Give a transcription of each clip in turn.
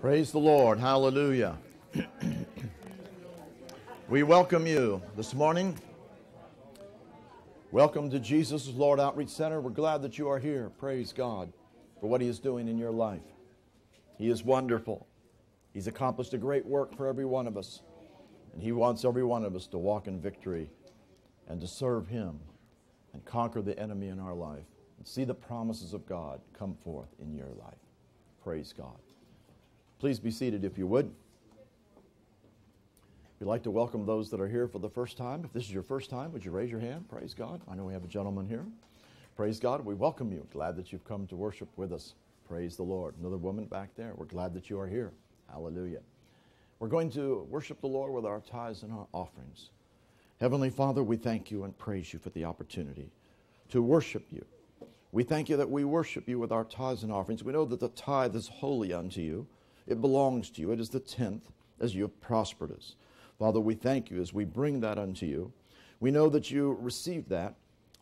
Praise the Lord. Hallelujah. we welcome you this morning. Welcome to Jesus Lord Outreach Center. We're glad that you are here. Praise God for what He is doing in your life. He is wonderful. He's accomplished a great work for every one of us. And He wants every one of us to walk in victory and to serve Him and conquer the enemy in our life and see the promises of God come forth in your life. Praise God. Please be seated if you would. We'd like to welcome those that are here for the first time. If this is your first time, would you raise your hand? Praise God. I know we have a gentleman here. Praise God. We welcome you. Glad that you've come to worship with us. Praise the Lord. Another woman back there. We're glad that you are here. Hallelujah. We're going to worship the Lord with our tithes and our offerings. Heavenly Father, we thank you and praise you for the opportunity to worship you. We thank you that we worship you with our tithes and offerings. We know that the tithe is holy unto you. It belongs to you. It is the tenth as you have prospered us. Father, we thank you as we bring that unto you. We know that you received that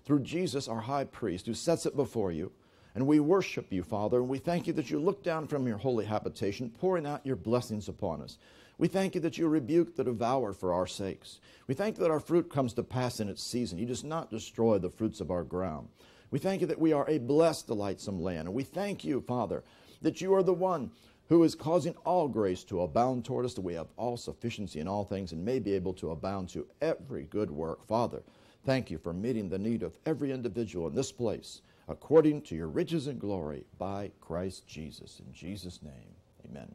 through Jesus, our high priest, who sets it before you. And we worship you, Father, and we thank you that you look down from your holy habitation, pouring out your blessings upon us. We thank you that you rebuke the devourer for our sakes. We thank you that our fruit comes to pass in its season. You does not destroy the fruits of our ground. We thank you that we are a blessed, delightsome land. And we thank you, Father, that you are the one who is causing all grace to abound toward us, that we have all sufficiency in all things and may be able to abound to every good work. Father, thank you for meeting the need of every individual in this place according to your riches and glory by Christ Jesus. In Jesus' name, amen.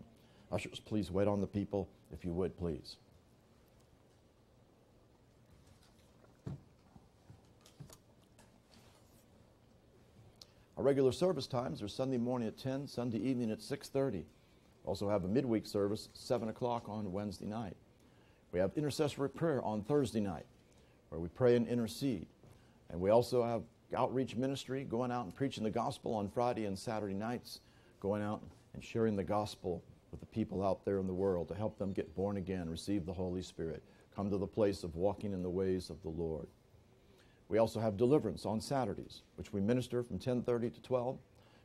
Ushers, please wait on the people, if you would, please. Our regular service times are Sunday morning at 10, Sunday evening at 6.30. Also have a midweek service, 7 o'clock on Wednesday night. We have intercessory prayer on Thursday night, where we pray and intercede. And we also have outreach ministry, going out and preaching the gospel on Friday and Saturday nights, going out and sharing the gospel with the people out there in the world to help them get born again, receive the Holy Spirit, come to the place of walking in the ways of the Lord. We also have deliverance on Saturdays, which we minister from 10:30 to 12,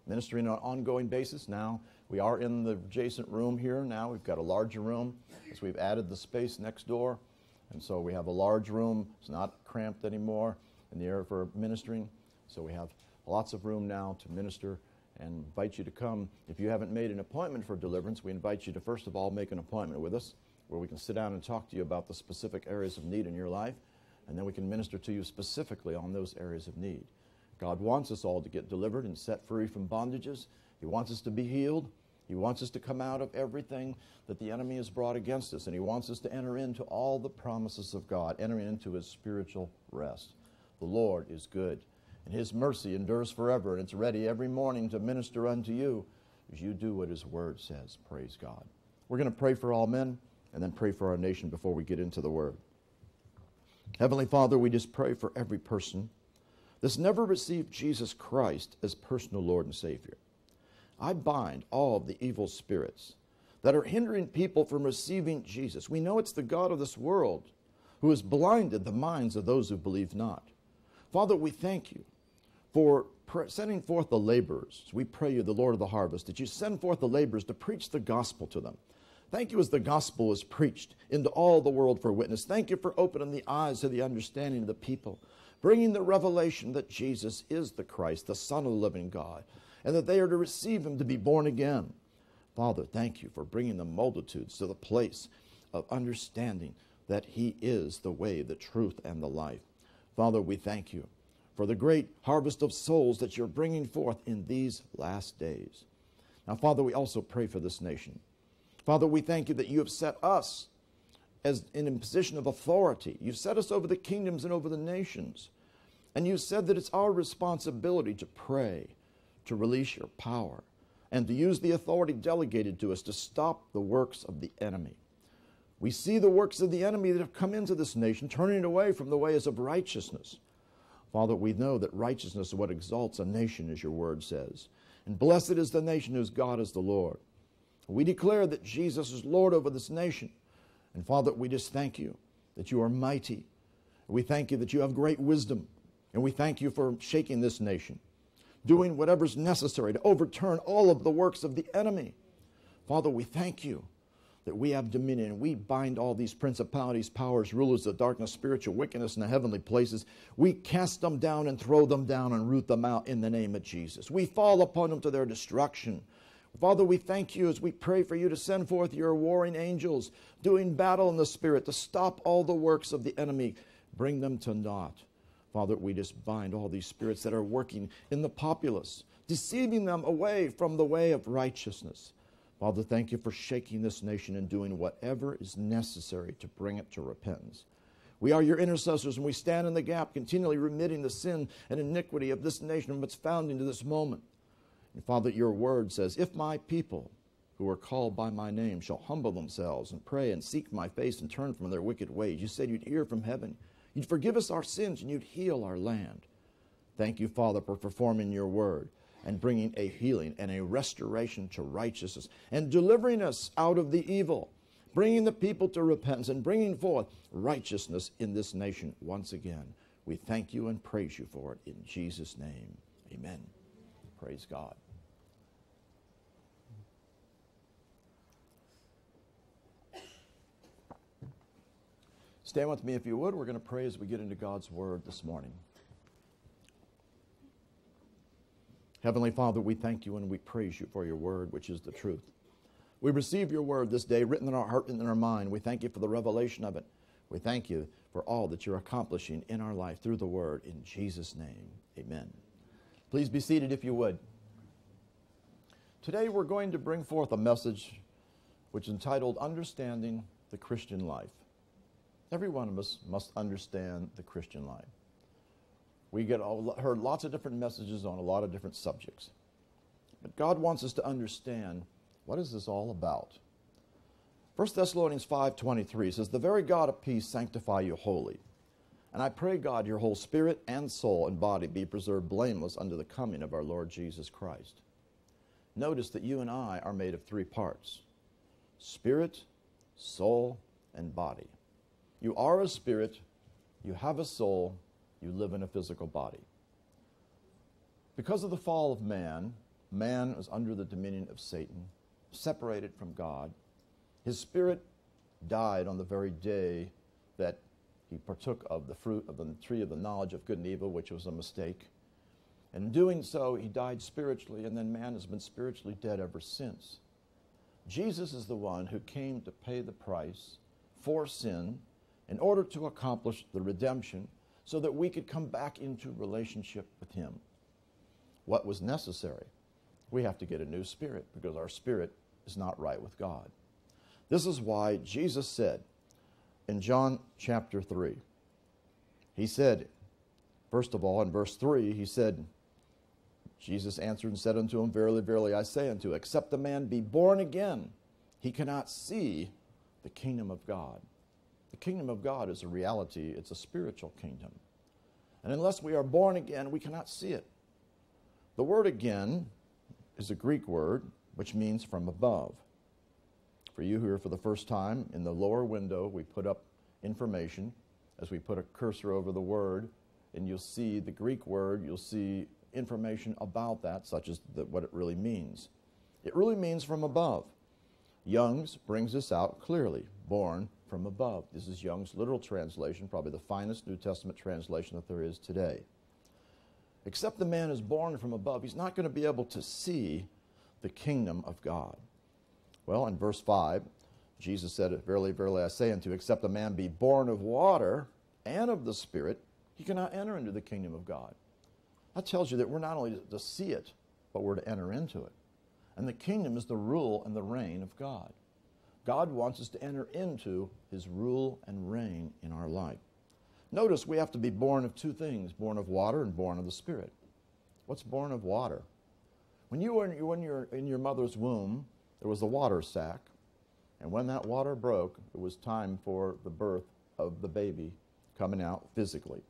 ministering on an ongoing basis. Now we are in the adjacent room here. Now we've got a larger room as we've added the space next door, and so we have a large room. It's not cramped anymore in the area for ministering. So we have lots of room now to minister and invite you to come. If you haven't made an appointment for deliverance, we invite you to first of all make an appointment with us where we can sit down and talk to you about the specific areas of need in your life, and then we can minister to you specifically on those areas of need. God wants us all to get delivered and set free from bondages. He wants us to be healed. He wants us to come out of everything that the enemy has brought against us, and He wants us to enter into all the promises of God, enter into His spiritual rest. The Lord is good, and His mercy endures forever, and it's ready every morning to minister unto you as you do what His Word says. Praise God. We're going to pray for all men and then pray for our nation before we get into the Word. Heavenly Father, we just pray for every person that's never received Jesus Christ as personal Lord and Savior. I bind all the evil spirits that are hindering people from receiving Jesus. We know it's the God of this world who has blinded the minds of those who believe not. Father, we thank you for sending forth the laborers. We pray you, the Lord of the harvest, that you send forth the laborers to preach the gospel to them. Thank you as the gospel is preached into all the world for witness. Thank you for opening the eyes of the understanding of the people, bringing the revelation that Jesus is the Christ, the Son of the living God, and that they are to receive him to be born again. Father, thank you for bringing the multitudes to the place of understanding that he is the way, the truth, and the life. Father, we thank you for the great harvest of souls that you're bringing forth in these last days. Now, Father, we also pray for this nation. Father, we thank you that you have set us as in a position of authority. You've set us over the kingdoms and over the nations. And you said that it's our responsibility to pray, to release your power, and to use the authority delegated to us to stop the works of the enemy. We see the works of the enemy that have come into this nation, turning away from the ways of righteousness. Father, we know that righteousness is what exalts a nation, as your word says. And blessed is the nation whose God is the Lord. We declare that Jesus is Lord over this nation. And Father, we just thank you that you are mighty. We thank you that you have great wisdom. And we thank you for shaking this nation, doing whatever's necessary to overturn all of the works of the enemy. Father, we thank you that we have dominion. We bind all these principalities, powers, rulers of darkness, spiritual wickedness in the heavenly places. We cast them down and throw them down and root them out in the name of Jesus. We fall upon them to their destruction. Father, we thank you as we pray for you to send forth your warring angels, doing battle in the Spirit to stop all the works of the enemy, bring them to naught. Father, we just bind all these spirits that are working in the populace, deceiving them away from the way of righteousness. Father, thank you for shaking this nation and doing whatever is necessary to bring it to repentance. We are your intercessors and we stand in the gap, continually remitting the sin and iniquity of this nation from its founding to this moment. And Father, your word says, If my people who are called by my name shall humble themselves and pray and seek my face and turn from their wicked ways, you said you'd hear from heaven, you'd forgive us our sins, and you'd heal our land. Thank you, Father, for performing your word and bringing a healing and a restoration to righteousness and delivering us out of the evil, bringing the people to repentance and bringing forth righteousness in this nation once again. We thank you and praise you for it in Jesus' name. Amen. Praise God. Stand with me if you would. We're going to pray as we get into God's Word this morning. Heavenly Father, we thank you and we praise you for your word, which is the truth. We receive your word this day, written in our heart and in our mind. We thank you for the revelation of it. We thank you for all that you're accomplishing in our life through the word. In Jesus' name, amen. Please be seated if you would. Today we're going to bring forth a message which is entitled Understanding the Christian Life. Every one of us must understand the Christian life. We get all, heard lots of different messages on a lot of different subjects. But God wants us to understand what is this all about? 1 Thessalonians 5:23 says, "The very God of peace sanctify you wholly. And I pray God your whole spirit and soul and body be preserved blameless unto the coming of our Lord Jesus Christ." Notice that you and I are made of three parts: spirit, soul, and body. You are a spirit, you have a soul, you live in a physical body. Because of the fall of man, man was under the dominion of Satan, separated from God. His spirit died on the very day that he partook of the fruit of the tree of the knowledge of good and evil, which was a mistake. And in doing so, he died spiritually, and then man has been spiritually dead ever since. Jesus is the one who came to pay the price for sin in order to accomplish the redemption so that we could come back into relationship with Him. What was necessary? We have to get a new spirit because our spirit is not right with God. This is why Jesus said in John chapter 3, He said, first of all, in verse 3, He said, Jesus answered and said unto him, Verily, verily, I say unto you, except a man be born again, he cannot see the kingdom of God. Kingdom of God is a reality, it's a spiritual kingdom. And unless we are born again, we cannot see it. The word again is a Greek word which means from above. For you who are for the first time, in the lower window, we put up information as we put a cursor over the word, and you'll see the Greek word, you'll see information about that, such as the, what it really means. It really means from above. Young's brings this out clearly born from above. This is Young's literal translation, probably the finest New Testament translation that there is today. Except the man is born from above, he's not going to be able to see the kingdom of God. Well, in verse 5, Jesus said, Verily, verily, I say unto you, except a man be born of water and of the Spirit, he cannot enter into the kingdom of God. That tells you that we're not only to see it, but we're to enter into it. And the kingdom is the rule and the reign of God. God wants us to enter into his rule and reign in our life. Notice we have to be born of two things born of water and born of the Spirit. What's born of water? When you were in, when you're in your mother's womb, there was a water sac, and when that water broke, it was time for the birth of the baby coming out physically.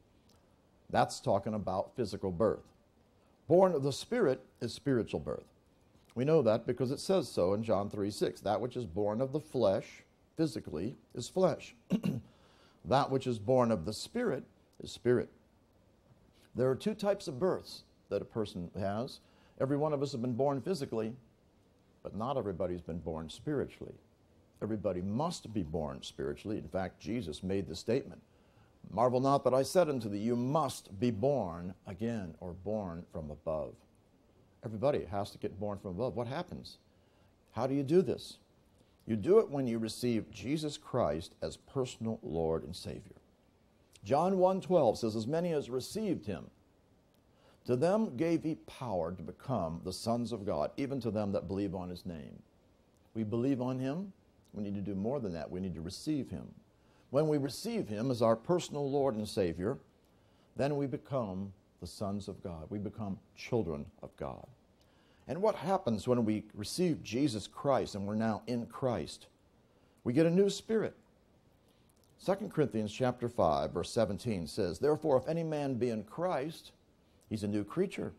That's talking about physical birth. Born of the Spirit is spiritual birth. We know that because it says so in John 3 6. That which is born of the flesh, physically, is flesh. that which is born of the spirit is spirit. There are two types of births that a person has. Every one of us have been born physically, but not everybody's been born spiritually. Everybody must be born spiritually. In fact, Jesus made the statement Marvel not that I said unto thee, You must be born again, or born from above. Everybody has to get born from above. What happens? How do you do this? You do it when you receive Jesus Christ as personal Lord and Savior. John 1:12 says as many as received him to them gave he power to become the sons of God, even to them that believe on his name. We believe on him. We need to do more than that. We need to receive him. When we receive him as our personal Lord and Savior, then we become the sons of God. We become children of God. And what happens when we receive Jesus Christ and we're now in Christ? We get a new spirit. 2 Corinthians chapter 5 verse 17 says, "Therefore if any man be in Christ, he's a new creature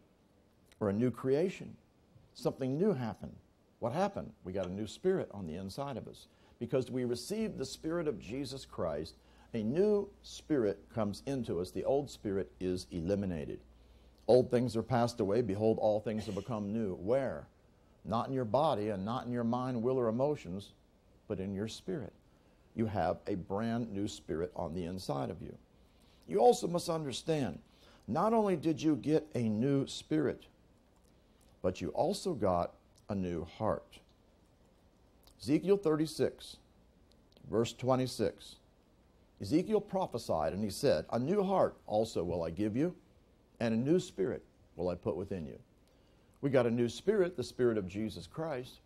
or a new creation. Something new happened. What happened? We got a new spirit on the inside of us. Because we received the spirit of Jesus Christ, a new spirit comes into us. The old spirit is eliminated. Old things are passed away. Behold, all things have become new. Where? Not in your body and not in your mind, will, or emotions, but in your spirit. You have a brand new spirit on the inside of you. You also must understand not only did you get a new spirit, but you also got a new heart. Ezekiel 36, verse 26. Ezekiel prophesied and he said, A new heart also will I give you, and a new spirit will I put within you. We got a new spirit, the spirit of Jesus Christ,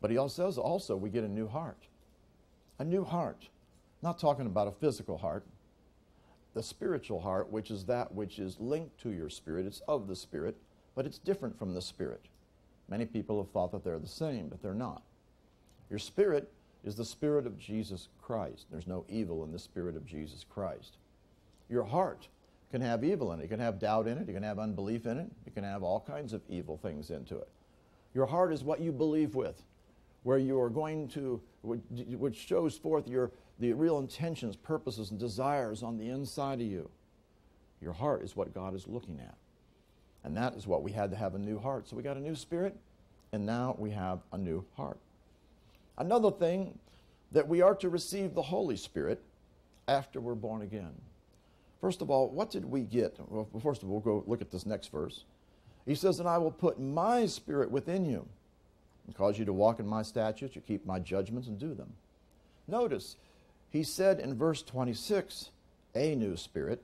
but he also says also we get a new heart. A new heart. Not talking about a physical heart, the spiritual heart, which is that which is linked to your spirit. It's of the spirit, but it's different from the spirit. Many people have thought that they're the same, but they're not. Your spirit is the spirit of Jesus Christ. There's no evil in the spirit of Jesus Christ. Your heart can have evil in it. You can have doubt in it. You can have unbelief in it. You can have all kinds of evil things into it. Your heart is what you believe with, where you are going to, which shows forth your, the real intentions, purposes, and desires on the inside of you. Your heart is what God is looking at. And that is what we had to have a new heart. So we got a new spirit, and now we have a new heart. Another thing that we are to receive the Holy Spirit after we're born again. First of all, what did we get? Well, first of all, we'll go look at this next verse. He says, And I will put my spirit within you and cause you to walk in my statutes, you keep my judgments and do them. Notice, he said in verse 26, a new spirit.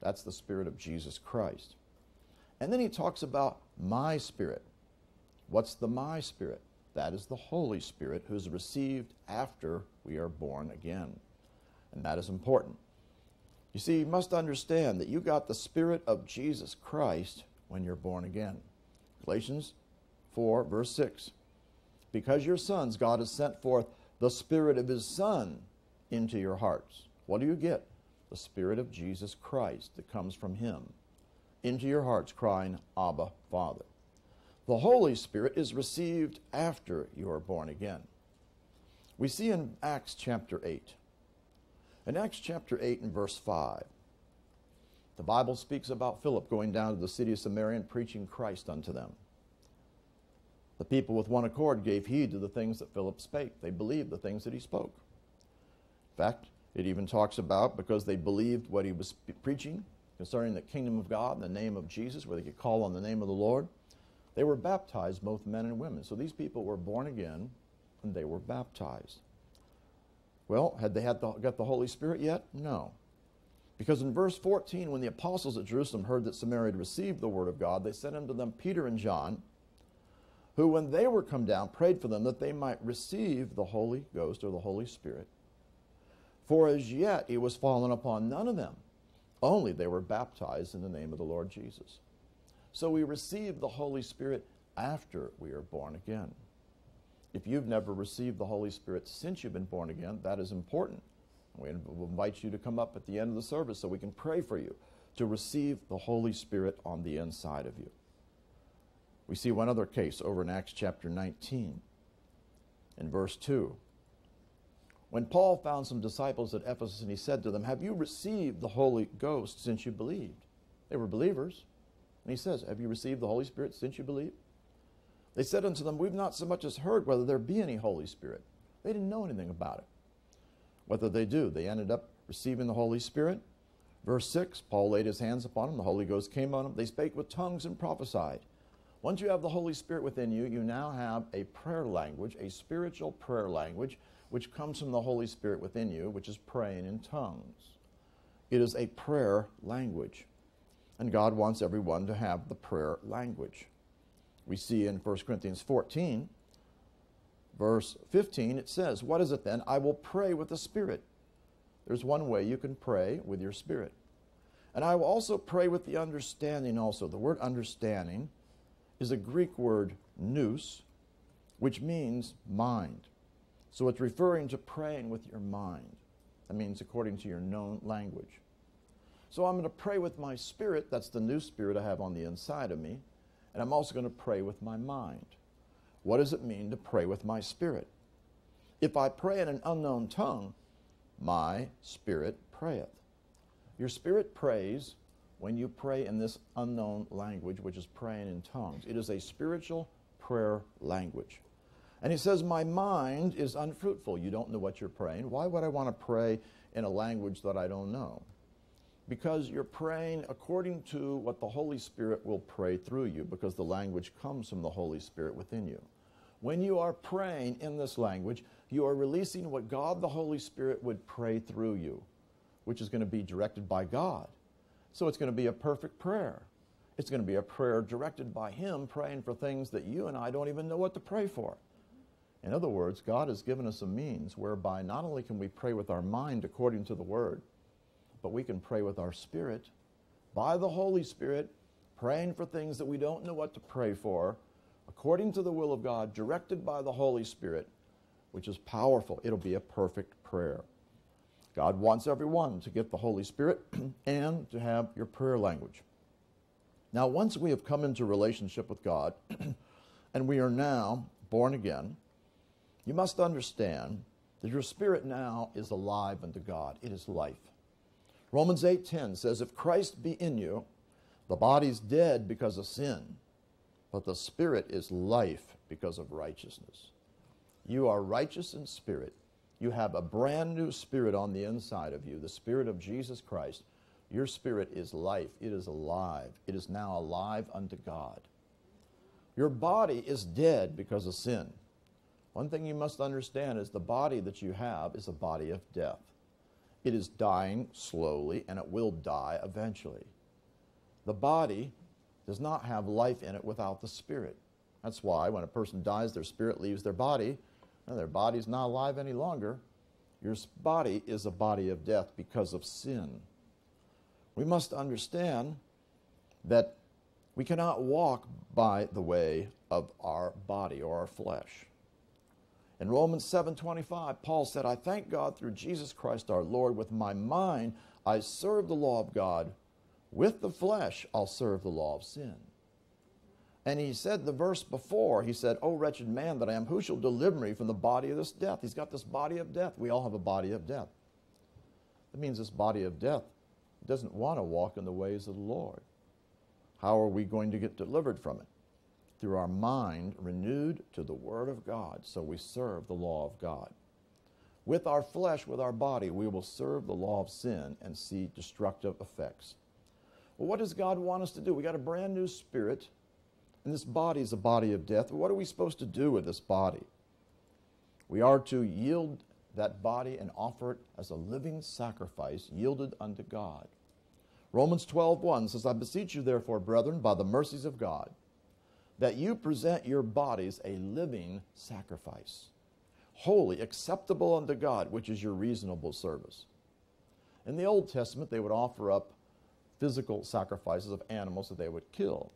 That's the spirit of Jesus Christ. And then he talks about my spirit. What's the my spirit? That is the Holy Spirit who is received after we are born again. And that is important. You see, you must understand that you got the Spirit of Jesus Christ when you're born again. Galatians 4, verse 6. Because you're sons, God has sent forth the Spirit of His Son into your hearts. What do you get? The Spirit of Jesus Christ that comes from Him into your hearts, crying, Abba, Father. The Holy Spirit is received after you are born again. We see in Acts chapter 8. In Acts chapter 8 and verse 5, the Bible speaks about Philip going down to the city of Samaria and preaching Christ unto them. The people with one accord gave heed to the things that Philip spake. They believed the things that he spoke. In fact, it even talks about because they believed what he was preaching concerning the kingdom of God and the name of Jesus, where they could call on the name of the Lord. They were baptized, both men and women. So these people were born again and they were baptized. Well, had they had the, got the Holy Spirit yet? No. Because in verse 14, when the apostles at Jerusalem heard that Samaria had received the word of God, they sent unto them Peter and John, who, when they were come down, prayed for them that they might receive the Holy Ghost or the Holy Spirit. For as yet it was fallen upon none of them, only they were baptized in the name of the Lord Jesus. So we receive the Holy Spirit after we are born again. If you've never received the Holy Spirit since you've been born again, that is important. We invite you to come up at the end of the service so we can pray for you to receive the Holy Spirit on the inside of you. We see one other case over in Acts chapter 19, in verse 2. When Paul found some disciples at Ephesus and he said to them, Have you received the Holy Ghost since you believed? They were believers. And he says, Have you received the Holy Spirit since you believe? They said unto them, We've not so much as heard whether there be any Holy Spirit. They didn't know anything about it. Did they do? They ended up receiving the Holy Spirit. Verse 6 Paul laid his hands upon them, the Holy Ghost came on them, they spake with tongues and prophesied. Once you have the Holy Spirit within you, you now have a prayer language, a spiritual prayer language, which comes from the Holy Spirit within you, which is praying in tongues. It is a prayer language. And God wants everyone to have the prayer language. We see in 1 Corinthians 14, verse 15, it says, What is it then? I will pray with the Spirit. There's one way you can pray with your spirit. And I will also pray with the understanding also. The word understanding is a Greek word nous, which means mind. So it's referring to praying with your mind. That means according to your known language. So I'm going to pray with my spirit, that's the new spirit I have on the inside of me, and I'm also going to pray with my mind. What does it mean to pray with my spirit? If I pray in an unknown tongue, my spirit prayeth. Your spirit prays when you pray in this unknown language, which is praying in tongues. It is a spiritual prayer language. And he says, My mind is unfruitful. You don't know what you're praying. Why would I want to pray in a language that I don't know? Because you're praying according to what the Holy Spirit will pray through you, because the language comes from the Holy Spirit within you. When you are praying in this language, you are releasing what God the Holy Spirit would pray through you, which is going to be directed by God. So it's going to be a perfect prayer. It's going to be a prayer directed by Him, praying for things that you and I don't even know what to pray for. In other words, God has given us a means whereby not only can we pray with our mind according to the Word, but we can pray with our spirit by the Holy Spirit, praying for things that we don't know what to pray for, according to the will of God, directed by the Holy Spirit, which is powerful. It'll be a perfect prayer. God wants everyone to get the Holy Spirit and to have your prayer language. Now, once we have come into relationship with God and we are now born again, you must understand that your spirit now is alive unto God. It is life. Romans 8:10 says if Christ be in you, the body's dead because of sin, but the spirit is life because of righteousness. You are righteous in spirit you have a brand new spirit on the inside of you, the spirit of Jesus Christ. Your spirit is life, it is alive, it is now alive unto God. Your body is dead because of sin. One thing you must understand is the body that you have is a body of death. It is dying slowly and it will die eventually. The body does not have life in it without the spirit. That's why when a person dies, their spirit leaves their body and their body is not alive any longer. Your body is a body of death because of sin. We must understand that we cannot walk by the way of our body or our flesh. In Romans 7:25, Paul said, "I thank God through Jesus Christ our Lord with my mind I serve the law of God, with the flesh I'll serve the law of sin." And he said the verse before, he said, "O wretched man that I am, who shall deliver me from the body of this death? He's got this body of death. We all have a body of death. That means this body of death doesn't want to walk in the ways of the Lord. How are we going to get delivered from it? Through our mind renewed to the Word of God, so we serve the law of God. With our flesh, with our body, we will serve the law of sin and see destructive effects. Well, what does God want us to do? We got a brand new spirit and this body is a body of death. What are we supposed to do with this body? We are to yield that body and offer it as a living sacrifice yielded unto God. Romans 12:1 says, I beseech you therefore, brethren, by the mercies of God, that you present your bodies a living sacrifice, holy, acceptable unto God, which is your reasonable service. In the Old Testament, they would offer up physical sacrifices of animals that they would kill.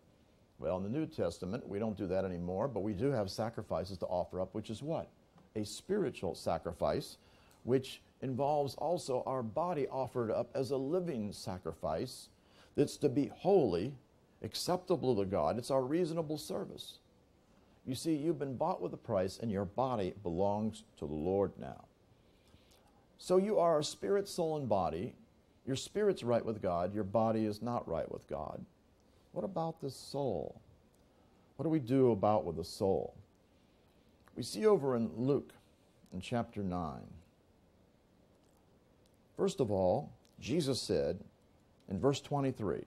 Well, in the New Testament, we don't do that anymore, but we do have sacrifices to offer up, which is what? A spiritual sacrifice, which involves also our body offered up as a living sacrifice that's to be holy, acceptable to God. It's our reasonable service. You see, you've been bought with a price, and your body belongs to the Lord now. So you are a spirit, soul, and body. Your spirit's right with God, your body is not right with God. What about the soul? What do we do about with the soul? We see over in Luke in chapter 9. First of all, Jesus said in verse 23,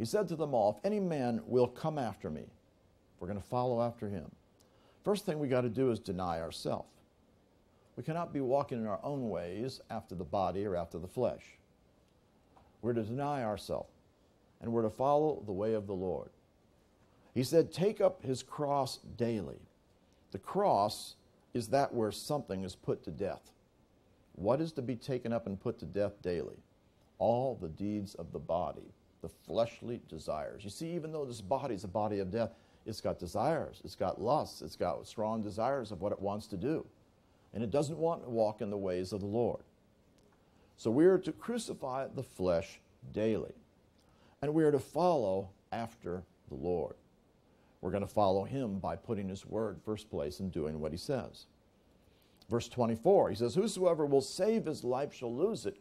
He said to them all, If any man will come after me, we're going to follow after him. First thing we got to do is deny ourselves. We cannot be walking in our own ways after the body or after the flesh. We're to deny ourselves and we're to follow the way of the Lord. He said, Take up his cross daily. The cross is that where something is put to death. What is to be taken up and put to death daily? All the deeds of the body, the fleshly desires. You see, even though this body is a body of death, it's got desires, it's got lusts, it's got strong desires of what it wants to do. And it doesn't want to walk in the ways of the Lord. So we are to crucify the flesh daily. And we are to follow after the Lord. We're going to follow him by putting his word first place and doing what he says. Verse 24, he says, Whosoever will save his life shall lose it,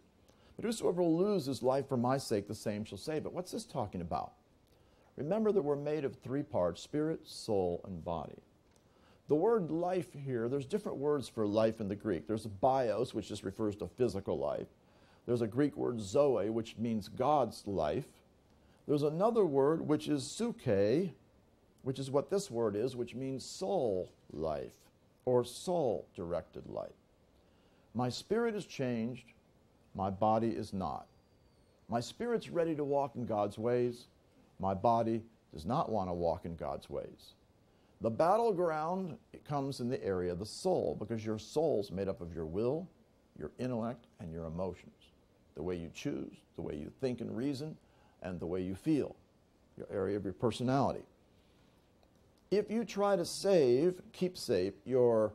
but whosoever will lose his life for my sake, the same shall save it. What's this talking about? Remember that we're made of three parts spirit, soul, and body. The word life here, there's different words for life in the Greek. There's bios, which just refers to physical life. There's a Greek word zoe, which means God's life. There's another word, which is psuche, which is what this word is, which means soul life or soul directed life. My spirit is changed, my body is not. My spirit's ready to walk in God's ways, my body does not want to walk in God's ways. The battleground it comes in the area of the soul because your soul's made up of your will, your intellect, and your emotions. The way you choose, the way you think and reason, and the way you feel, your area of your personality if you try to save, keep safe, your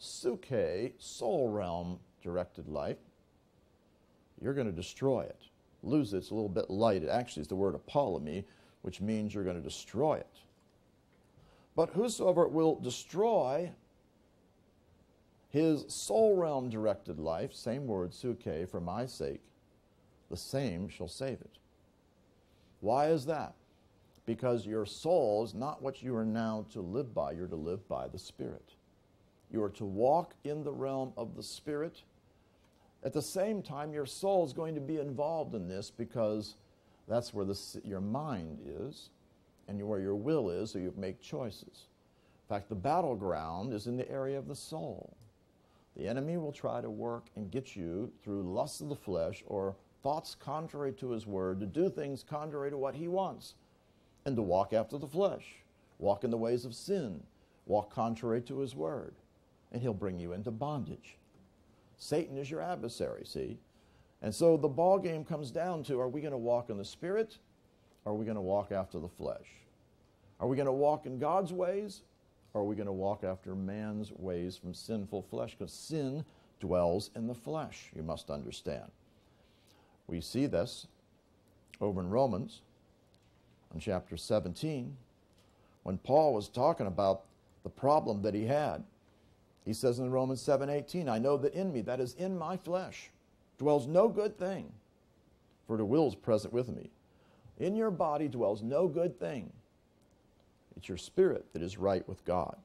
psuche, soul realm directed life, you're going to destroy it. Lose it. It's a little bit light. It actually is the word apollumi, which means you're going to destroy it. But whosoever will destroy his soul realm directed life, same word, psuche, for my sake, the same shall save it. Why is that? because your soul is not what you are now to live by. You're to live by the Spirit. You are to walk in the realm of the Spirit. At the same time, your soul is going to be involved in this because that's where the, your mind is and where your will is, so you make choices. In fact, the battleground is in the area of the soul. The enemy will try to work and get you through lust of the flesh or thoughts contrary to his word to do things contrary to what he wants and to walk after the flesh, walk in the ways of sin, walk contrary to his word, and he'll bring you into bondage. Satan is your adversary, see? And so the ball game comes down to are we going to walk in the spirit or are we going to walk after the flesh? Are we going to walk in God's ways or are we going to walk after man's ways from sinful flesh? Because sin dwells in the flesh, you must understand. We see this over in Romans in chapter 17 when Paul was talking about the problem that he had. He says in Romans 7:18, I know that in me, that is in my flesh, dwells no good thing, for the will is present with me. In your body dwells no good thing. It's your spirit that is right with God.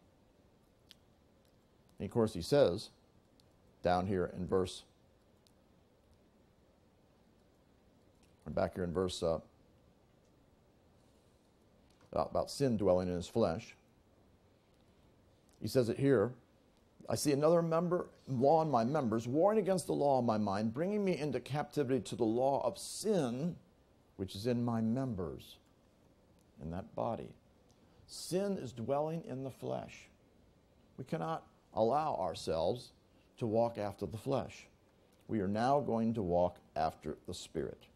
And of course, he says down here in verse, back here in verse uh, about sin dwelling in his flesh. He says it here. I see another member, law in my members, warring against the law in my mind, bringing me into captivity to the law of sin, which is in my members, in that body. Sin is dwelling in the flesh. We cannot allow ourselves to walk after the flesh. We are now going to walk after the Spirit.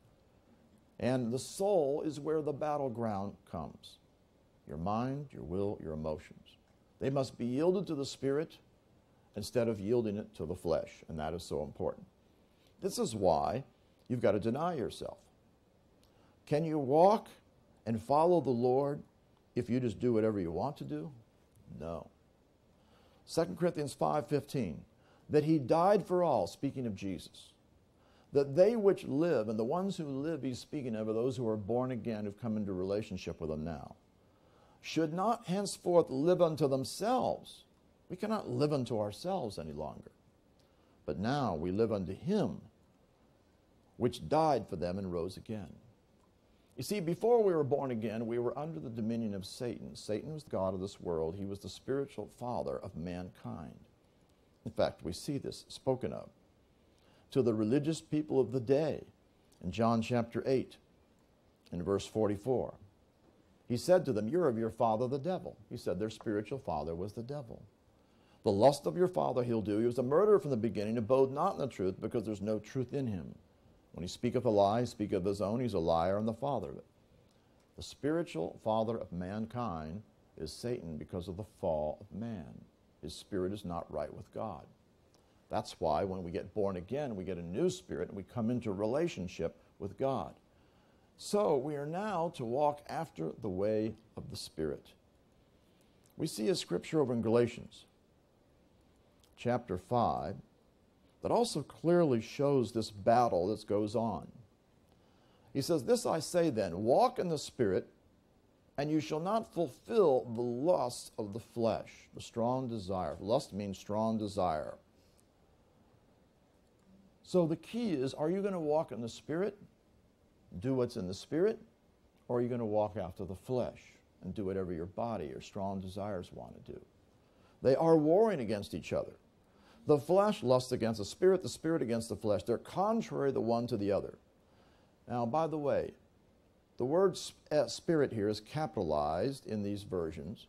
And the soul is where the battleground comes your mind, your will, your emotions. They must be yielded to the Spirit instead of yielding it to the flesh, and that is so important. This is why you've got to deny yourself. Can you walk and follow the Lord if you just do whatever you want to do? No. 2 Corinthians 5:15 that he died for all speaking of Jesus that they which live and the ones who live he's speaking of are those who are born again who've come into relationship with him now should not henceforth live unto themselves. We cannot live unto ourselves any longer. But now we live unto him which died for them and rose again. You see, before we were born again, we were under the dominion of Satan. Satan was the God of this world, he was the spiritual father of mankind. In fact, we see this spoken of to the religious people of the day in John chapter 8, in verse 44. He said to them, You're of your father the devil. He said their spiritual father was the devil. The lust of your father he'll do. He was a murderer from the beginning, abode not in the truth, because there's no truth in him. When he speaketh a lie, speak of his own, he's a liar and the father of it. The spiritual father of mankind is Satan because of the fall of man. His spirit is not right with God. That's why when we get born again, we get a new spirit and we come into relationship with God. So we are now to walk after the way of the Spirit. We see a scripture over in Galatians chapter 5 that also clearly shows this battle that goes on. He says, This I say then, walk in the Spirit, and you shall not fulfill the lust of the flesh, the strong desire. Lust means strong desire. So the key is are you going to walk in the Spirit, do what's in the Spirit, or are you going to walk after the flesh and do whatever your body or strong desires want to do? They are warring against each other. The flesh lusts against the spirit, the spirit against the flesh. They're contrary the one to the other. Now, by the way, the word uh, spirit here is capitalized in these versions,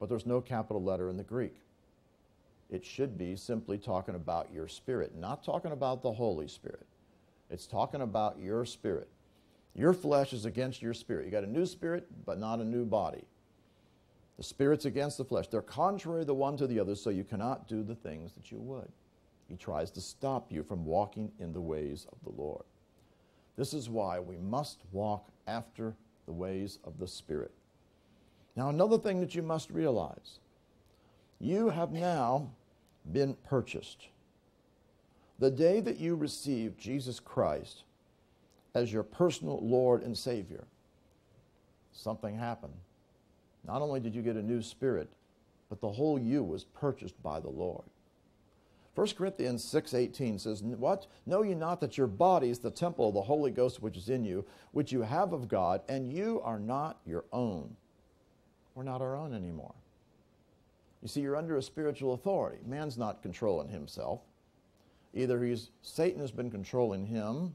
but there's no capital letter in the Greek. It should be simply talking about your spirit, not talking about the Holy Spirit. It's talking about your spirit. Your flesh is against your spirit. You got a new spirit, but not a new body. The spirit's against the flesh. They're contrary the one to the other, so you cannot do the things that you would. He tries to stop you from walking in the ways of the Lord. This is why we must walk after the ways of the Spirit. Now, another thing that you must realize you have now been purchased. The day that you received Jesus Christ as your personal Lord and Savior, something happened. Not only did you get a new spirit, but the whole you was purchased by the Lord. 1 Corinthians 6:18 says, "What? Know ye not that your body is the temple of the Holy Ghost which is in you, which you have of God, and you are not your own." We're not our own anymore. You see, you're under a spiritual authority. Man's not controlling himself. Either he's Satan has been controlling him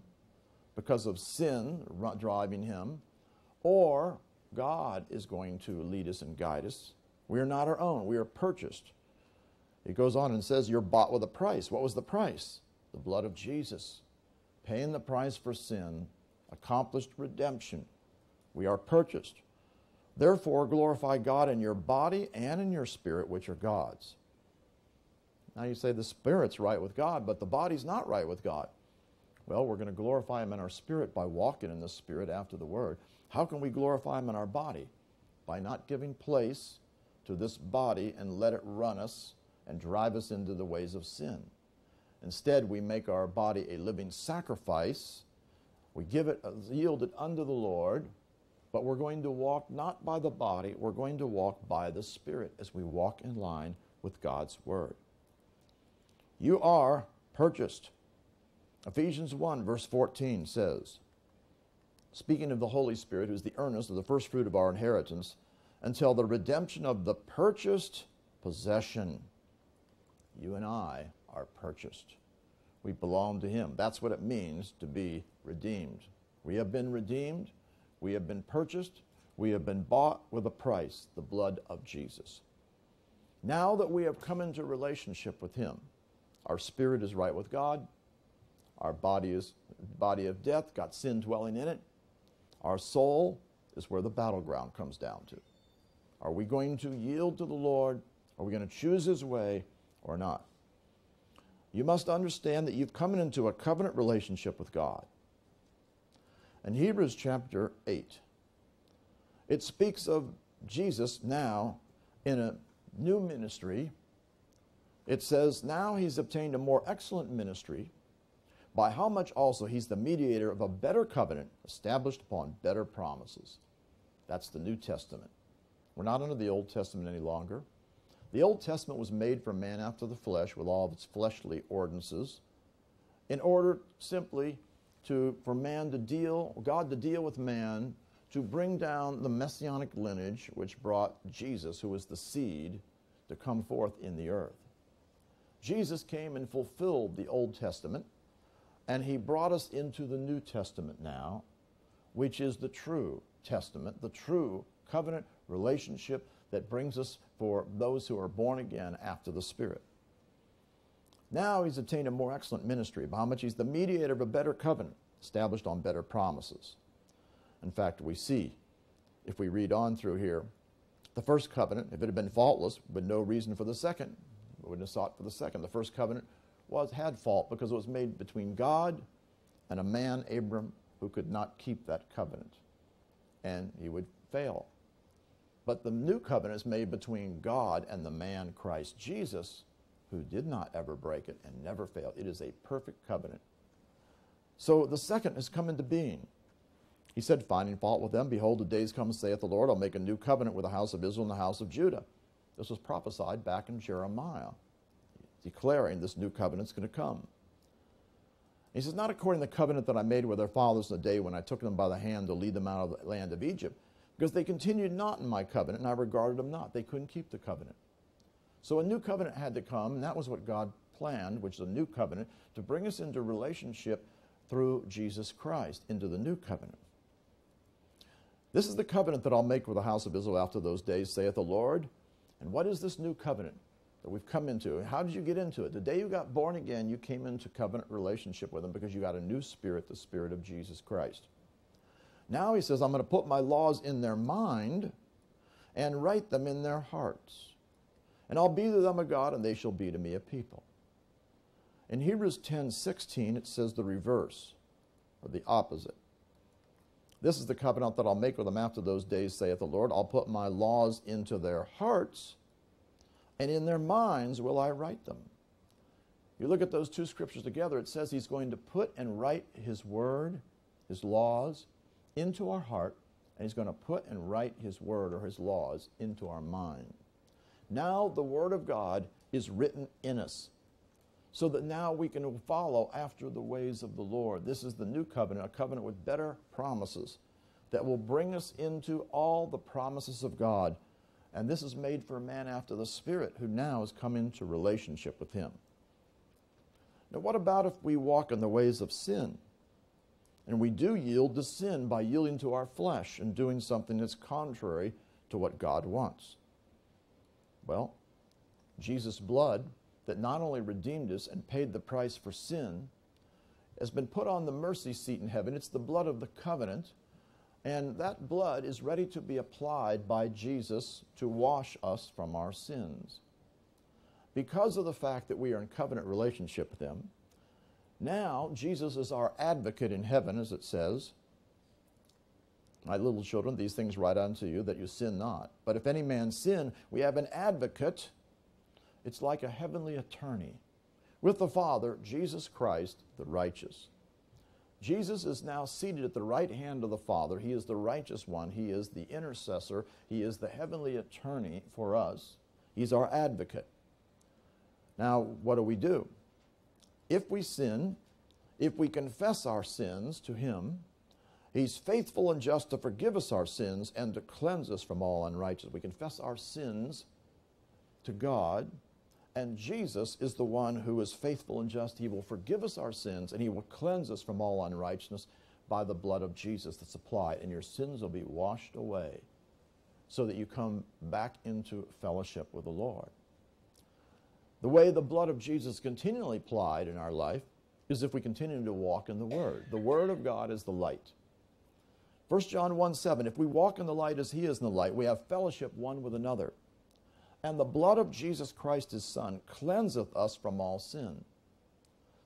because of sin driving him, or God is going to lead us and guide us. We are not our own, we are purchased. It goes on and says, You're bought with a price. What was the price? The blood of Jesus. Paying the price for sin, accomplished redemption. We are purchased. Therefore, glorify God in your body and in your spirit, which are God's. Now you say the spirit's right with God, but the body's not right with God. Well, we're going to glorify Him in our spirit by walking in the Spirit after the Word. How can we glorify Him in our body? By not giving place to this body and let it run us and drive us into the ways of sin. Instead, we make our body a living sacrifice. We give it, yield it unto the Lord, but we're going to walk not by the body, we're going to walk by the Spirit as we walk in line with God's Word. You are purchased. Ephesians 1, verse 14 says, speaking of the Holy Spirit, who's the earnest of the first fruit of our inheritance, until the redemption of the purchased possession. You and I are purchased. We belong to Him. That's what it means to be redeemed. We have been redeemed, we have been purchased, we have been bought with a price, the blood of Jesus. Now that we have come into relationship with Him, our spirit is right with God, our body is body of death, got sin dwelling in it, our soul is where the battleground comes down to. Are we going to yield to the Lord? Are we going to choose His way or not? You must understand that you've come into a covenant relationship with God. In Hebrews chapter 8, it speaks of Jesus now in a new ministry. It says, Now he's obtained a more excellent ministry by how much also he's the mediator of a better covenant established upon better promises. That's the New Testament. We're not under the Old Testament any longer. The Old Testament was made for man after the flesh with all of its fleshly ordinances in order simply to, for man to deal, God to deal with man, to bring down the messianic lineage which brought Jesus, who was the seed, to come forth in the earth. Jesus came and fulfilled the Old Testament, and he brought us into the New Testament now, which is the true Testament, the true covenant relationship that brings us for those who are born again after the Spirit. Now he's obtained a more excellent ministry, by much he's the mediator of a better covenant, established on better promises. In fact, we see, if we read on through here, the first covenant, if it had been faultless, with no reason for the second, we wouldn't have sought for the second. The first covenant was had fault because it was made between God and a man, Abram, who could not keep that covenant, and he would fail. But the new covenant is made between God and the man Christ Jesus, who did not ever break it and never failed. It is a perfect covenant. So the second has come into being. He said, Finding fault with them, behold, the days come, saith the Lord, I'll make a new covenant with the house of Israel and the house of Judah. This was prophesied back in Jeremiah, declaring this new covenant is going to come. He says, Not according to the covenant that I made with their fathers in the day when I took them by the hand to lead them out of the land of Egypt, because they continued not in my covenant, and I regarded them not. They couldn't keep the covenant. So a new covenant had to come, and that was what God planned, which is a new covenant, to bring us into relationship through Jesus Christ, into the new covenant. This is the covenant that I'll make with the house of Israel after those days, saith the Lord. And what is this new covenant that we've come into? How did you get into it? The day you got born again, you came into covenant relationship with Him because you got a new spirit, the Spirit of Jesus Christ. Now He says, I'm going to put my laws in their mind and write them in their hearts. And I'll be to them a God, and they shall be to me a people. In Hebrews 10 16, it says the reverse, or the opposite. This is the covenant that I'll make with them after those days, saith the Lord. I'll put my laws into their hearts, and in their minds will I write them. You look at those two scriptures together, it says he's going to put and write his word, his laws, into our heart, and he's going to put and write his word or his laws into our mind. Now the word of God is written in us so that now we can follow after the ways of the Lord. This is the new covenant, a covenant with better promises that will bring us into all the promises of God. And this is made for a man after the Spirit who now has come into relationship with Him. Now, what about if we walk in the ways of sin? And we do yield to sin by yielding to our flesh and doing something that's contrary to what God wants. Well, Jesus' blood that not only redeemed us and paid the price for sin, has been put on the mercy seat in heaven. It's the blood of the covenant, and that blood is ready to be applied by Jesus to wash us from our sins. Because of the fact that we are in covenant relationship with Him, now Jesus is our advocate in heaven, as it says. My little children, these things write unto you that you sin not. But if any man sin, we have an advocate it's like a heavenly attorney with the Father, Jesus Christ, the righteous. Jesus is now seated at the right hand of the Father. He is the righteous one. He is the intercessor. He is the heavenly attorney for us. He's our advocate. Now, what do we do? If we sin, if we confess our sins to Him, He's faithful and just to forgive us our sins and to cleanse us from all unrighteousness. We confess our sins to God and Jesus is the one who is faithful and just. He will forgive us our sins and He will cleanse us from all unrighteousness by the blood of Jesus that's applied. And your sins will be washed away so that you come back into fellowship with the Lord. The way the blood of Jesus continually applied in our life is if we continue to walk in the Word. The Word of God is the light. 1 John 1 7, if we walk in the light as He is in the light, we have fellowship one with another. And the blood of Jesus Christ, his Son, cleanseth us from all sin.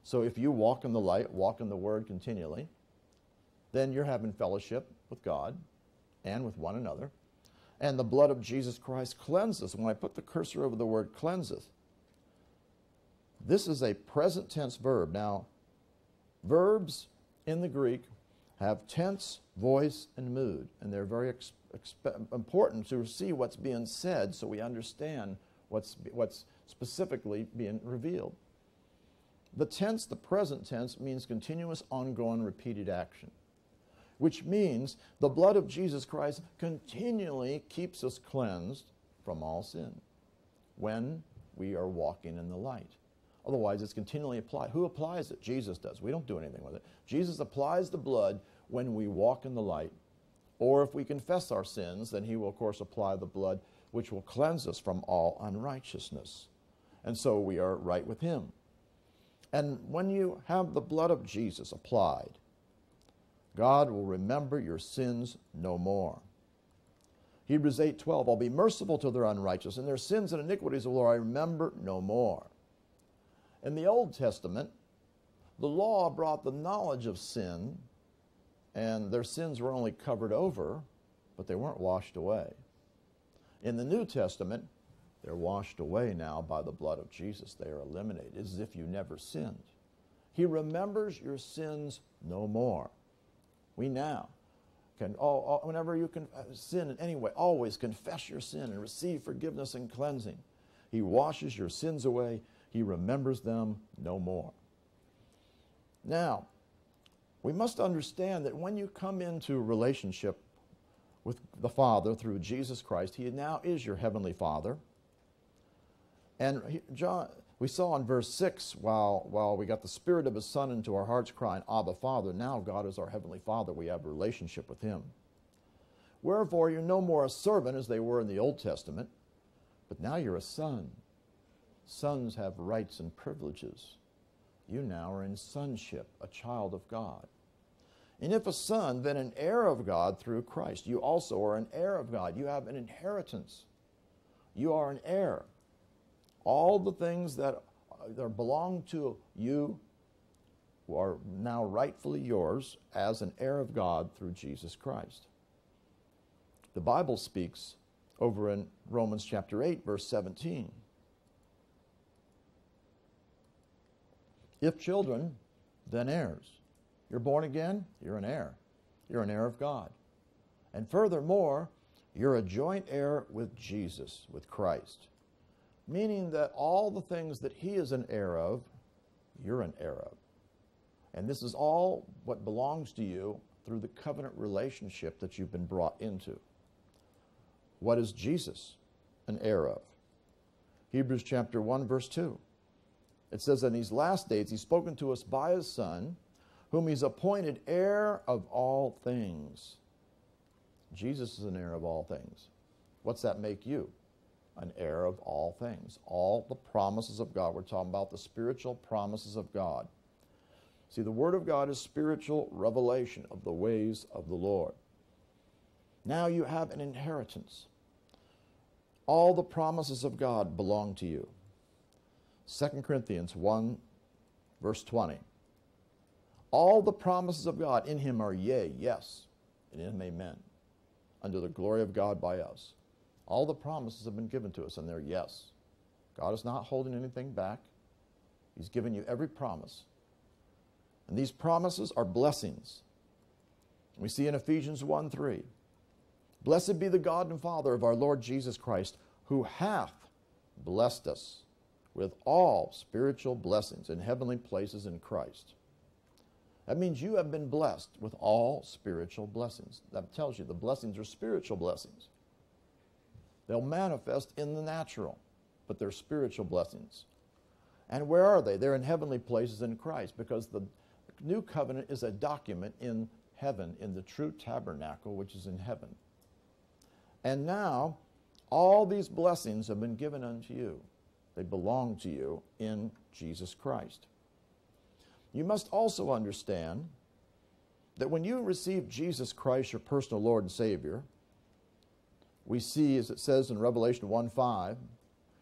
So if you walk in the light, walk in the Word continually, then you're having fellowship with God and with one another. And the blood of Jesus Christ cleanses. When I put the cursor over the word cleanseth, this is a present tense verb. Now, verbs in the Greek have tense voice and mood, and they're very ex- exp- important to see what's being said so we understand what's, what's specifically being revealed. The tense, the present tense, means continuous, ongoing, repeated action, which means the blood of Jesus Christ continually keeps us cleansed from all sin when we are walking in the light. Otherwise, it's continually applied. Who applies it? Jesus does. We don't do anything with it. Jesus applies the blood when we walk in the light. Or if we confess our sins, then he will, of course, apply the blood which will cleanse us from all unrighteousness. And so we are right with him. And when you have the blood of Jesus applied, God will remember your sins no more. Hebrews 8:12 I'll be merciful to their unrighteousness and their sins and iniquities will I remember no more. In the Old Testament, the law brought the knowledge of sin, and their sins were only covered over, but they weren't washed away. In the New Testament, they're washed away now by the blood of Jesus. They are eliminated as if you never sinned. He remembers your sins no more. We now can, oh, oh, whenever you can uh, sin in any way, always confess your sin and receive forgiveness and cleansing. He washes your sins away he remembers them no more. Now, we must understand that when you come into relationship with the Father through Jesus Christ, He now is your Heavenly Father. And John, we saw in verse 6, while, while we got the Spirit of His Son into our hearts crying, Abba, Father, now God is our Heavenly Father. We have a relationship with Him. Wherefore, you're no more a servant as they were in the Old Testament, but now you're a son. Sons have rights and privileges. You now are in sonship, a child of God. And if a son, then an heir of God through Christ. You also are an heir of God. You have an inheritance. You are an heir. All the things that, uh, that belong to you are now rightfully yours as an heir of God through Jesus Christ. The Bible speaks over in Romans chapter 8, verse 17. If children, then heirs. You're born again, you're an heir. You're an heir of God. And furthermore, you're a joint heir with Jesus, with Christ. Meaning that all the things that he is an heir of, you're an heir of. And this is all what belongs to you through the covenant relationship that you've been brought into. What is Jesus an heir of? Hebrews chapter 1, verse 2. It says in these last days, He's spoken to us by His Son, whom He's appointed heir of all things. Jesus is an heir of all things. What's that make you? An heir of all things. All the promises of God. We're talking about the spiritual promises of God. See, the Word of God is spiritual revelation of the ways of the Lord. Now you have an inheritance. All the promises of God belong to you. 2 Corinthians 1, verse 20. All the promises of God in him are yea, yes, and in him amen, under the glory of God by us. All the promises have been given to us, and they're yes. God is not holding anything back. He's given you every promise. And these promises are blessings. We see in Ephesians 1 3. Blessed be the God and Father of our Lord Jesus Christ, who hath blessed us with all spiritual blessings in heavenly places in Christ. That means you have been blessed with all spiritual blessings. That tells you the blessings are spiritual blessings. They'll manifest in the natural, but they're spiritual blessings. And where are they? They're in heavenly places in Christ because the new covenant is a document in heaven, in the true tabernacle, which is in heaven. And now, all these blessings have been given unto you. They belong to you in Jesus Christ. You must also understand that when you receive Jesus Christ, your personal Lord and Savior, we see, as it says in Revelation 1 5,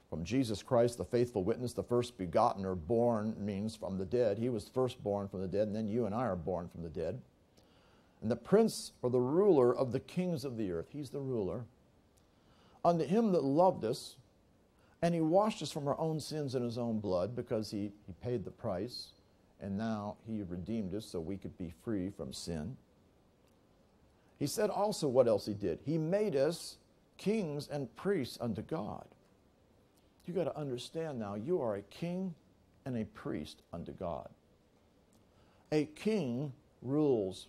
from Jesus Christ, the faithful witness, the first begotten or born means from the dead. He was first born from the dead, and then you and I are born from the dead. And the prince or the ruler of the kings of the earth, he's the ruler. Unto him that loved us and he washed us from our own sins in his own blood because he, he paid the price. And now he redeemed us so we could be free from sin. He said also what else he did. He made us kings and priests unto God. You got to understand now, you are a king and a priest unto God. A king rules,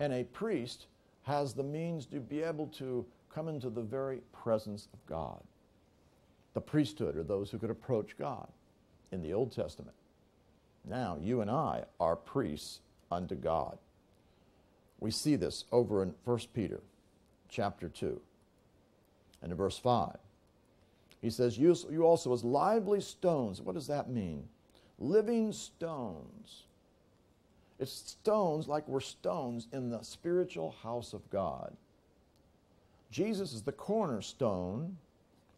and a priest has the means to be able to come into the very presence of God. The priesthood are those who could approach God in the Old Testament. Now, you and I are priests unto God. We see this over in 1 Peter chapter 2 and in verse 5. He says, you, you also as lively stones. What does that mean? Living stones. It's stones like we're stones in the spiritual house of God. Jesus is the cornerstone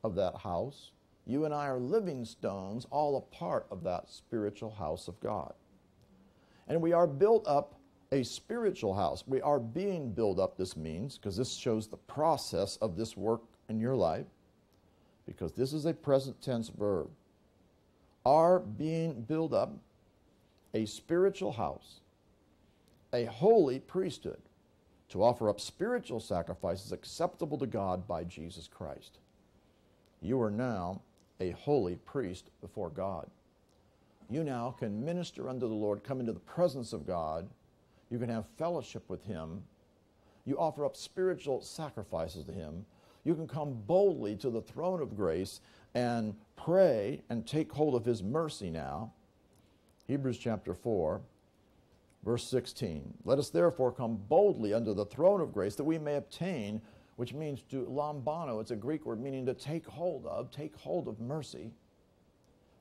of that house. You and I are living stones, all a part of that spiritual house of God. And we are built up a spiritual house. We are being built up, this means, because this shows the process of this work in your life, because this is a present tense verb. Are being built up a spiritual house, a holy priesthood, to offer up spiritual sacrifices acceptable to God by Jesus Christ. You are now a holy priest before God. You now can minister unto the Lord, come into the presence of God. You can have fellowship with Him. You offer up spiritual sacrifices to Him. You can come boldly to the throne of grace and pray and take hold of His mercy now. Hebrews chapter 4, verse 16. Let us therefore come boldly unto the throne of grace that we may obtain which means to lambano. It's a Greek word meaning to take hold of, take hold of mercy,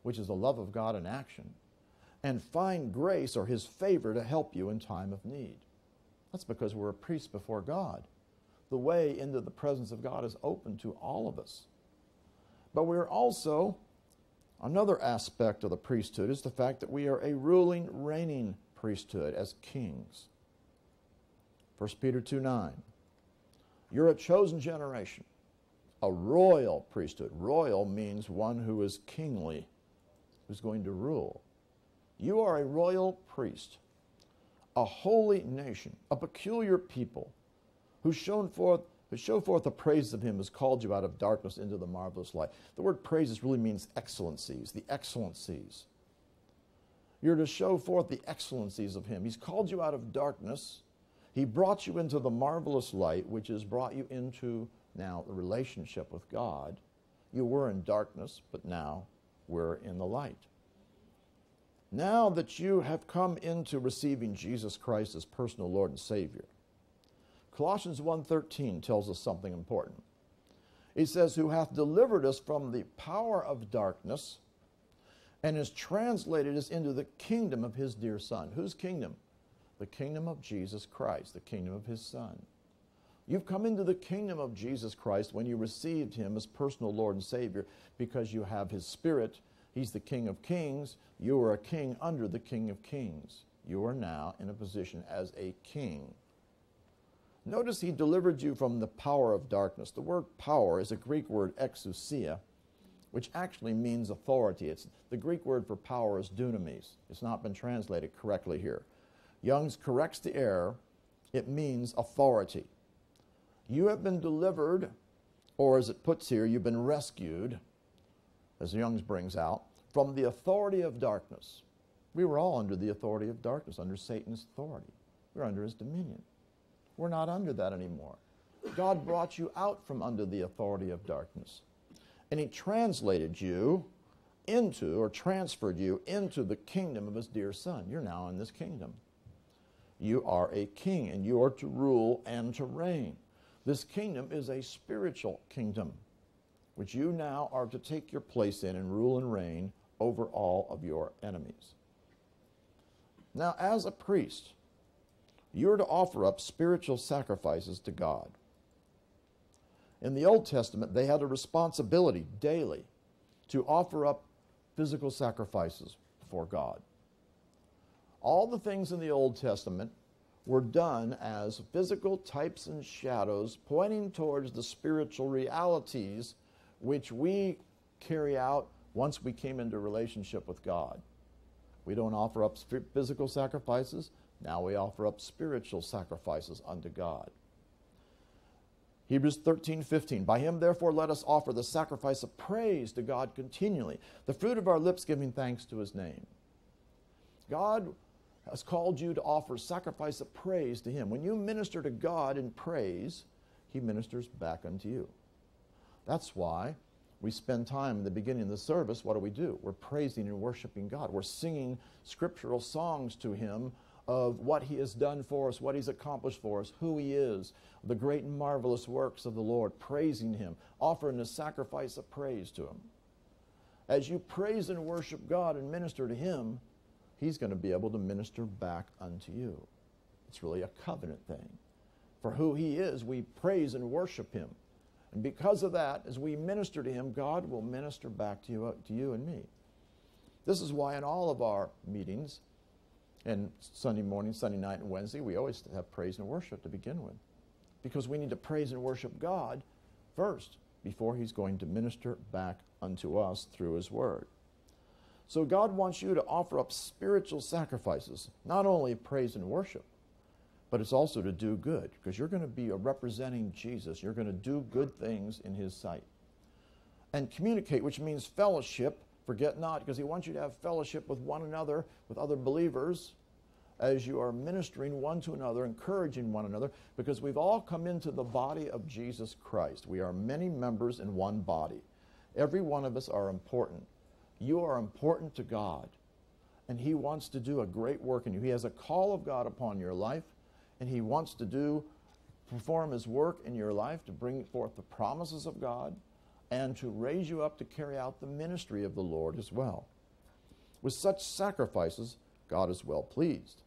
which is the love of God in action, and find grace or his favor to help you in time of need. That's because we're a priest before God. The way into the presence of God is open to all of us. But we're also, another aspect of the priesthood is the fact that we are a ruling, reigning priesthood as kings. 1 Peter 2 9. You're a chosen generation, a royal priesthood. Royal means one who is kingly, who's going to rule. You are a royal priest, a holy nation, a peculiar people who shown forth who show forth the praise of him who has called you out of darkness into the marvelous light. The word praises really means excellencies, the excellencies. You're to show forth the excellencies of him. He's called you out of darkness he brought you into the marvelous light, which has brought you into now the relationship with God. You were in darkness, but now we're in the light. Now that you have come into receiving Jesus Christ as personal Lord and Savior, Colossians 1:13 tells us something important. He says, "Who hath delivered us from the power of darkness and has translated us into the kingdom of his dear Son." Whose kingdom? The kingdom of Jesus Christ, the kingdom of his Son. You've come into the kingdom of Jesus Christ when you received him as personal Lord and Savior because you have his Spirit. He's the King of Kings. You are a king under the King of Kings. You are now in a position as a king. Notice he delivered you from the power of darkness. The word power is a Greek word exousia, which actually means authority. It's, the Greek word for power is dunamis. It's not been translated correctly here. Young's corrects the error. It means authority. You have been delivered, or as it puts here, you've been rescued, as Young's brings out, from the authority of darkness. We were all under the authority of darkness, under Satan's authority. We're under his dominion. We're not under that anymore. God brought you out from under the authority of darkness. And he translated you into, or transferred you into the kingdom of his dear son. You're now in this kingdom. You are a king and you are to rule and to reign. This kingdom is a spiritual kingdom, which you now are to take your place in and rule and reign over all of your enemies. Now, as a priest, you're to offer up spiritual sacrifices to God. In the Old Testament, they had a responsibility daily to offer up physical sacrifices for God. All the things in the Old Testament were done as physical types and shadows pointing towards the spiritual realities which we carry out once we came into relationship with God. We don't offer up physical sacrifices, Now we offer up spiritual sacrifices unto God. Hebrews 13, 15. By him, therefore, let us offer the sacrifice of praise to God continually, the fruit of our lips giving thanks to his name. God has called you to offer sacrifice of praise to him. When you minister to God in praise, he ministers back unto you. That's why we spend time in the beginning of the service. What do we do? We're praising and worshiping God. We're singing scriptural songs to him of what he has done for us, what he's accomplished for us, who he is, the great and marvelous works of the Lord, praising him, offering a sacrifice of praise to him. As you praise and worship God and minister to him, he's going to be able to minister back unto you. It's really a covenant thing. For who he is, we praise and worship him. And because of that, as we minister to him, God will minister back to you, uh, to you and me. This is why in all of our meetings, and Sunday morning, Sunday night, and Wednesday, we always have praise and worship to begin with. Because we need to praise and worship God first before He's going to minister back unto us through His Word. So God wants you to offer up spiritual sacrifices, not only praise and worship, but it's also to do good, because you're going to be representing Jesus. You're going to do good things in His sight. And communicate, which means fellowship Forget not, because he wants you to have fellowship with one another, with other believers, as you are ministering one to another, encouraging one another, because we've all come into the body of Jesus Christ. We are many members in one body. Every one of us are important. You are important to God, and He wants to do a great work in you. He has a call of God upon your life, and He wants to do perform His work in your life to bring forth the promises of God and to raise you up to carry out the ministry of the Lord as well. With such sacrifices, God is well pleased.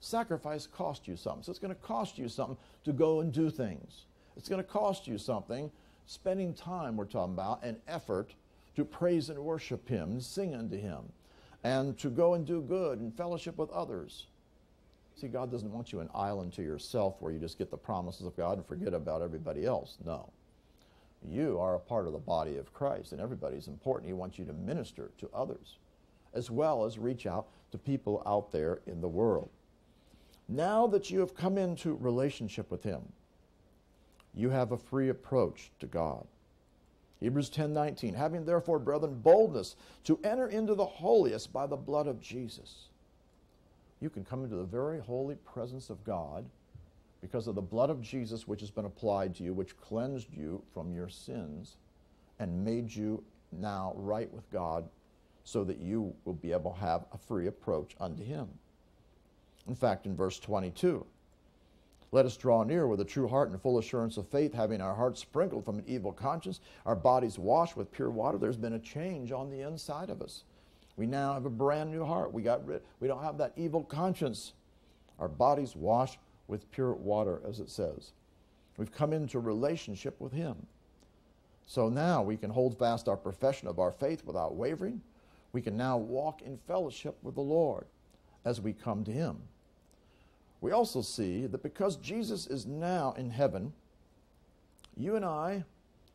Sacrifice costs you something. So it's going to cost you something to go and do things. It's going to cost you something, spending time, we're talking about, and effort to praise and worship Him and sing unto Him and to go and do good and fellowship with others. See, God doesn't want you an island to yourself where you just get the promises of God and forget about everybody else. No. You are a part of the body of Christ, and everybody's important. He wants you to minister to others, as well as reach out to people out there in the world. Now that you have come into relationship with Him, you have a free approach to God. Hebrews 10:19 Having therefore brethren boldness to enter into the holiest by the blood of Jesus. You can come into the very holy presence of God because of the blood of Jesus which has been applied to you, which cleansed you from your sins and made you now right with God so that you will be able to have a free approach unto Him. In fact, in verse 22, let us draw near with a true heart and full assurance of faith, having our hearts sprinkled from an evil conscience, our bodies washed with pure water. There's been a change on the inside of us. We now have a brand new heart. We got rid, we don't have that evil conscience. Our bodies washed with pure water, as it says. We've come into relationship with Him. So now we can hold fast our profession of our faith without wavering. We can now walk in fellowship with the Lord as we come to Him. We also see that because Jesus is now in heaven, you and I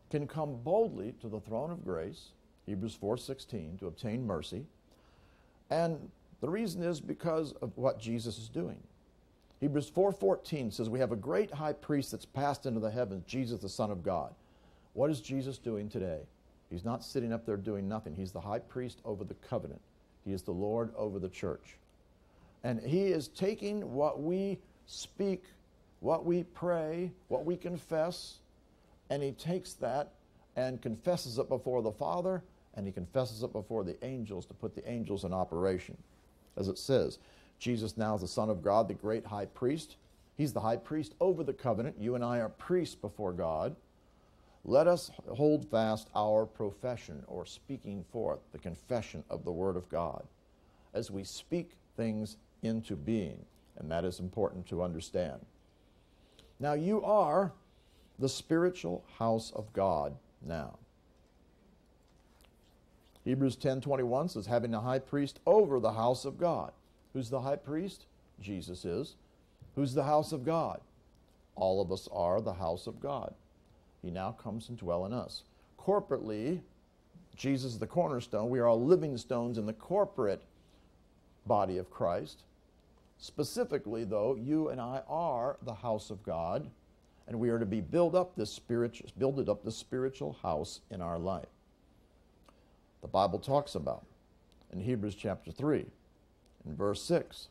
can come boldly to the throne of grace, Hebrews 4:16, to obtain mercy. And the reason is because of what Jesus is doing. Hebrews 4:14 says we have a great high priest that's passed into the heavens, Jesus the Son of God. What is Jesus doing today? He's not sitting up there doing nothing. He's the high priest over the covenant. He is the Lord over the church. And he is taking what we speak, what we pray, what we confess, and he takes that and confesses it before the Father, and he confesses it before the angels to put the angels in operation. As it says, Jesus now is the Son of God, the great high priest. He's the high priest over the covenant. You and I are priests before God. Let us hold fast our profession or speaking forth the confession of the Word of God as we speak things into being. And that is important to understand. Now, you are the spiritual house of God now. Hebrews 10:21 says having a high priest over the house of God. Who's the high priest? Jesus is. Who's the house of God? All of us are the house of God. He now comes and dwell in us. Corporately, Jesus is the cornerstone. We are all living stones in the corporate body of Christ. Specifically, though, you and I are the house of God, and we are to be build up this spiritual, builded up this spiritual house in our life. The Bible talks about in Hebrews chapter 3, in verse 6,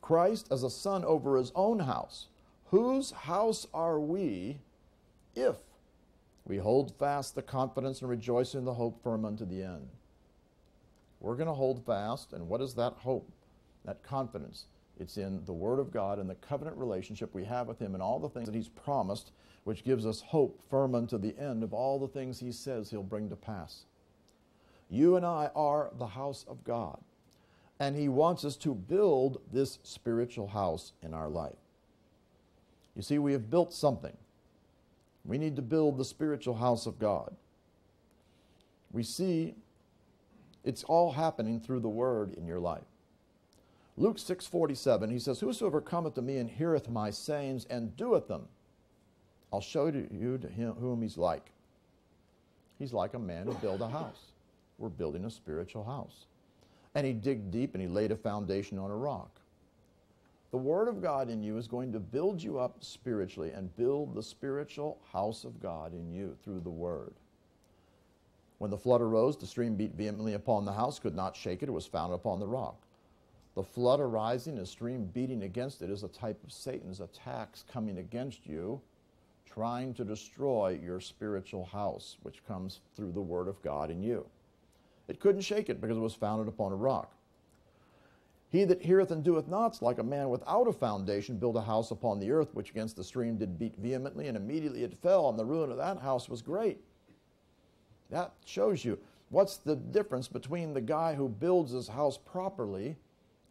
Christ as a son over his own house. Whose house are we if we hold fast the confidence and rejoice in the hope firm unto the end? We're going to hold fast, and what is that hope, that confidence? It's in the Word of God and the covenant relationship we have with Him and all the things that He's promised, which gives us hope firm unto the end of all the things He says He'll bring to pass. You and I are the house of God, and He wants us to build this spiritual house in our life. You see, we have built something. We need to build the spiritual house of God. We see it's all happening through the word in your life. Luke 6:47 he says whosoever cometh to me and heareth my sayings and doeth them I'll show you to him whom he's like. He's like a man who built a house. We're building a spiritual house. And he digged deep and he laid a foundation on a rock. The Word of God in you is going to build you up spiritually and build the spiritual house of God in you through the Word. When the flood arose, the stream beat vehemently upon the house, could not shake it, it was founded upon the rock. The flood arising, a stream beating against it, is a type of Satan's attacks coming against you, trying to destroy your spiritual house, which comes through the Word of God in you. It couldn't shake it because it was founded upon a rock. He that heareth and doeth not, like a man without a foundation, built a house upon the earth, which against the stream did beat vehemently, and immediately it fell, and the ruin of that house was great. That shows you what's the difference between the guy who builds his house properly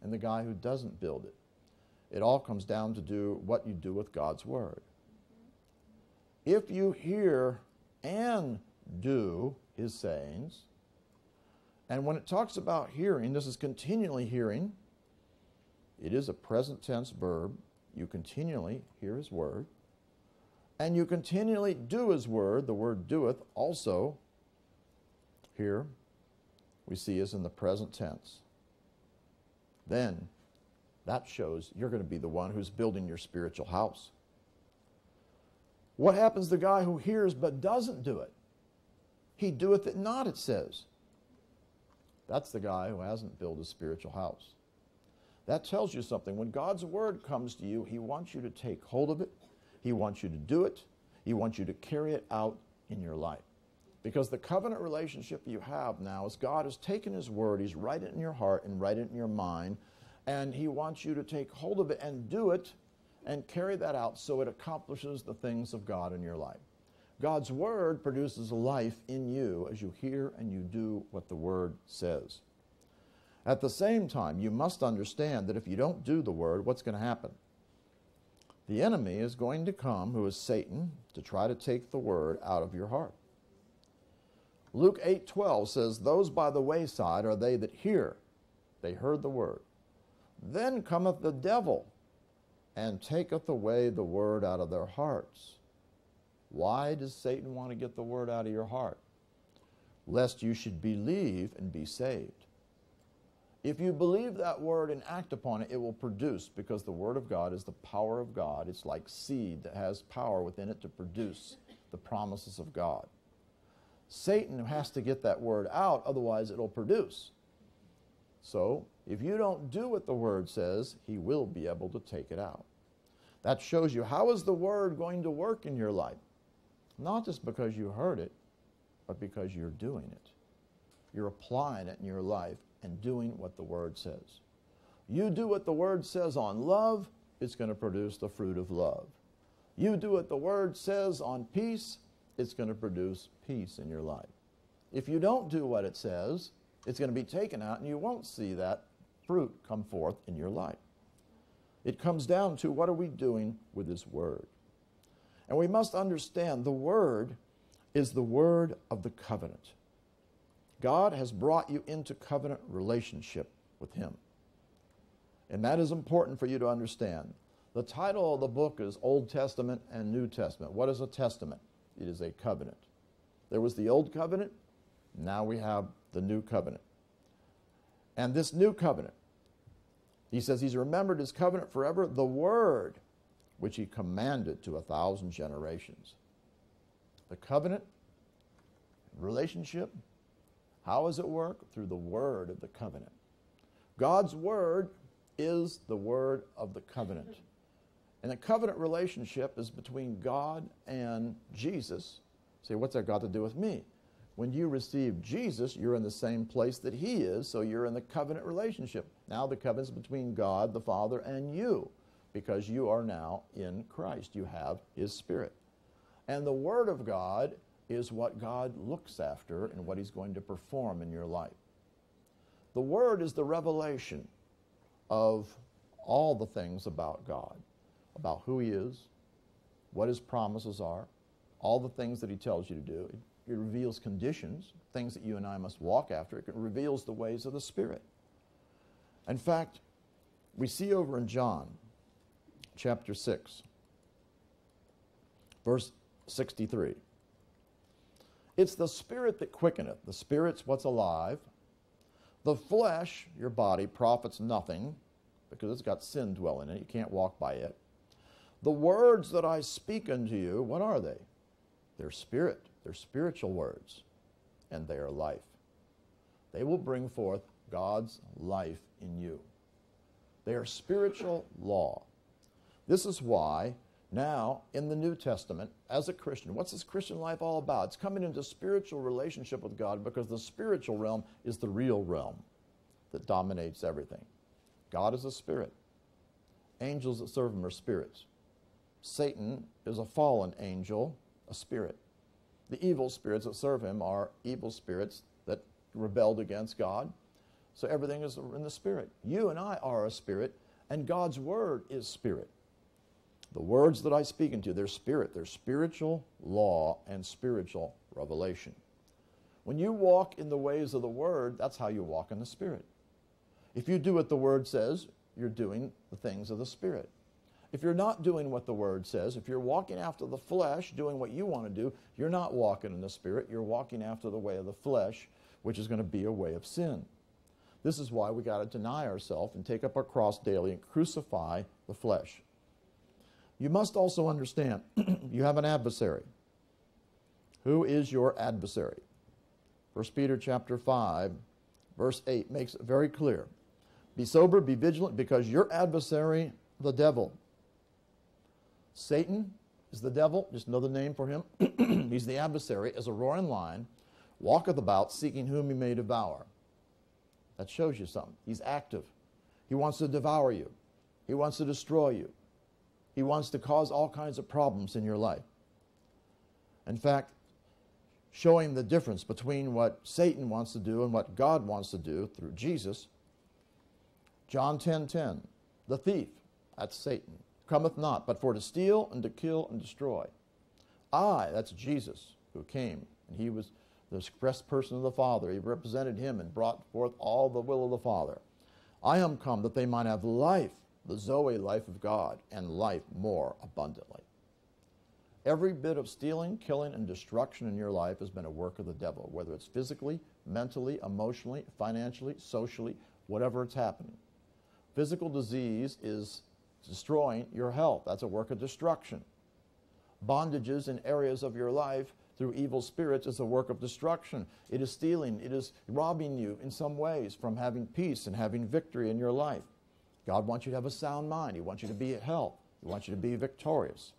and the guy who doesn't build it. It all comes down to do what you do with God's word. If you hear and do his sayings, and when it talks about hearing, this is continually hearing it is a present tense verb. You continually hear his word. And you continually do his word. The word doeth also here we see is in the present tense. Then that shows you're going to be the one who's building your spiritual house. What happens to the guy who hears but doesn't do it? He doeth it not, it says. That's the guy who hasn't built a spiritual house. That tells you something. When God's word comes to you, He wants you to take hold of it, He wants you to do it, He wants you to carry it out in your life. Because the covenant relationship you have now is God has taken His word, He's write it in your heart and write it in your mind, and He wants you to take hold of it and do it and carry that out so it accomplishes the things of God in your life. God's word produces life in you as you hear and you do what the word says. At the same time, you must understand that if you don't do the word, what's going to happen? The enemy is going to come, who is Satan, to try to take the word out of your heart. Luke 8:12 says, "Those by the wayside are they that hear. They heard the word. Then cometh the devil and taketh away the word out of their hearts." Why does Satan want to get the word out of your heart? Lest you should believe and be saved. If you believe that word and act upon it, it will produce because the word of God is the power of God. It's like seed that has power within it to produce the promises of God. Satan has to get that word out, otherwise, it'll produce. So, if you don't do what the word says, he will be able to take it out. That shows you how is the word going to work in your life? Not just because you heard it, but because you're doing it. You're applying it in your life and doing what the Word says. You do what the Word says on love, it's going to produce the fruit of love. You do what the Word says on peace, it's going to produce peace in your life. If you don't do what it says, it's going to be taken out and you won't see that fruit come forth in your life. It comes down to what are we doing with this Word? And we must understand the Word is the Word of the covenant. God has brought you into covenant relationship with Him. And that is important for you to understand. The title of the book is Old Testament and New Testament. What is a testament? It is a covenant. There was the Old Covenant, now we have the New Covenant. And this New Covenant He says he's remembered his covenant forever, the word which he commanded to a thousand generations. The covenant relationship, how does it work? Through the word of the covenant. God's word is the word of the covenant. And the covenant relationship is between God and Jesus. Say, what's that got to do with me? When you receive Jesus, you're in the same place that He is, so you're in the covenant relationship. Now the covenant's between God the Father and you, because you are now in Christ. You have His Spirit. And the Word of God is what God looks after and what He's going to perform in your life. The Word is the revelation of all the things about God, about who He is, what His promises are, all the things that He tells you to do. It, it reveals conditions, things that you and I must walk after. It reveals the ways of the Spirit. In fact, we see over in John chapter 6, verse 63. It's the Spirit that quickeneth. The Spirit's what's alive. The flesh, your body, profits nothing because it's got sin dwelling in it. You can't walk by it. The words that I speak unto you, what are they? They're spirit, they're spiritual words, and they are life. They will bring forth God's life in you. They are spiritual law. This is why now in the New Testament, as a Christian, what's this Christian life all about? It's coming into spiritual relationship with God because the spiritual realm is the real realm that dominates everything. God is a spirit. Angels that serve him are spirits. Satan is a fallen angel, a spirit. The evil spirits that serve him are evil spirits that rebelled against God. So everything is in the spirit. You and I are a spirit, and God's word is spirit. The words that I speak into, they're spirit, they're spiritual law and spiritual revelation. When you walk in the ways of the word, that's how you walk in the spirit. If you do what the word says, you're doing the things of the spirit. If you're not doing what the word says, if you're walking after the flesh, doing what you want to do, you're not walking in the spirit, you're walking after the way of the flesh, which is going to be a way of sin. This is why we got to deny ourselves and take up our cross daily and crucify the flesh. You must also understand you have an adversary. Who is your adversary? 1 Peter chapter 5, verse 8 makes it very clear. Be sober, be vigilant, because your adversary, the devil, Satan is the devil, just another name for him. He's the adversary, as a roaring lion, walketh about seeking whom he may devour. That shows you something. He's active. He wants to devour you. He wants to destroy you. He wants to cause all kinds of problems in your life. In fact, showing the difference between what Satan wants to do and what God wants to do through Jesus. John 10:10, 10, 10, the thief, that's Satan, cometh not but for to steal and to kill and destroy. I, that's Jesus, who came, and he was the express person of the Father. He represented him and brought forth all the will of the Father. I am come that they might have life the Zoe life of God, and life more abundantly. Every bit of stealing, killing, and destruction in your life has been a work of the devil, whether it's physically, mentally, emotionally, financially, socially, whatever it's happening. Physical disease is destroying your health. That's a work of destruction. Bondages in areas of your life through evil spirits is a work of destruction. It is stealing, it is robbing you in some ways from having peace and having victory in your life. God wants you to have a sound mind. He wants you to be at health. He wants you to be victorious.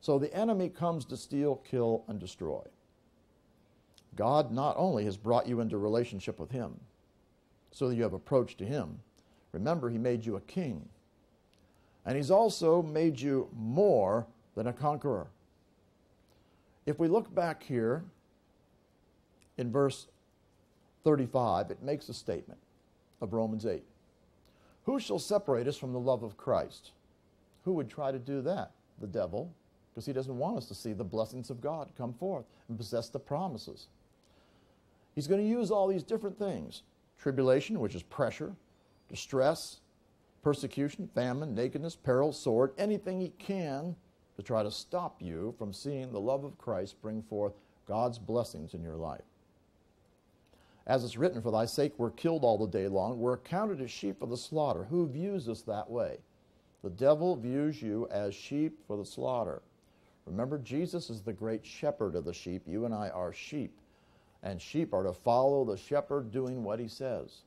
So the enemy comes to steal, kill, and destroy. God not only has brought you into relationship with Him so that you have approach to Him, remember, He made you a king. And He's also made you more than a conqueror. If we look back here in verse 35, it makes a statement of Romans 8. Who shall separate us from the love of Christ? Who would try to do that? The devil, because he doesn't want us to see the blessings of God come forth and possess the promises. He's going to use all these different things tribulation, which is pressure, distress, persecution, famine, nakedness, peril, sword, anything he can to try to stop you from seeing the love of Christ bring forth God's blessings in your life. As it's written, For thy sake we're killed all the day long, we're accounted as sheep for the slaughter. Who views us that way? The devil views you as sheep for the slaughter. Remember, Jesus is the great shepherd of the sheep. You and I are sheep. And sheep are to follow the shepherd doing what he says.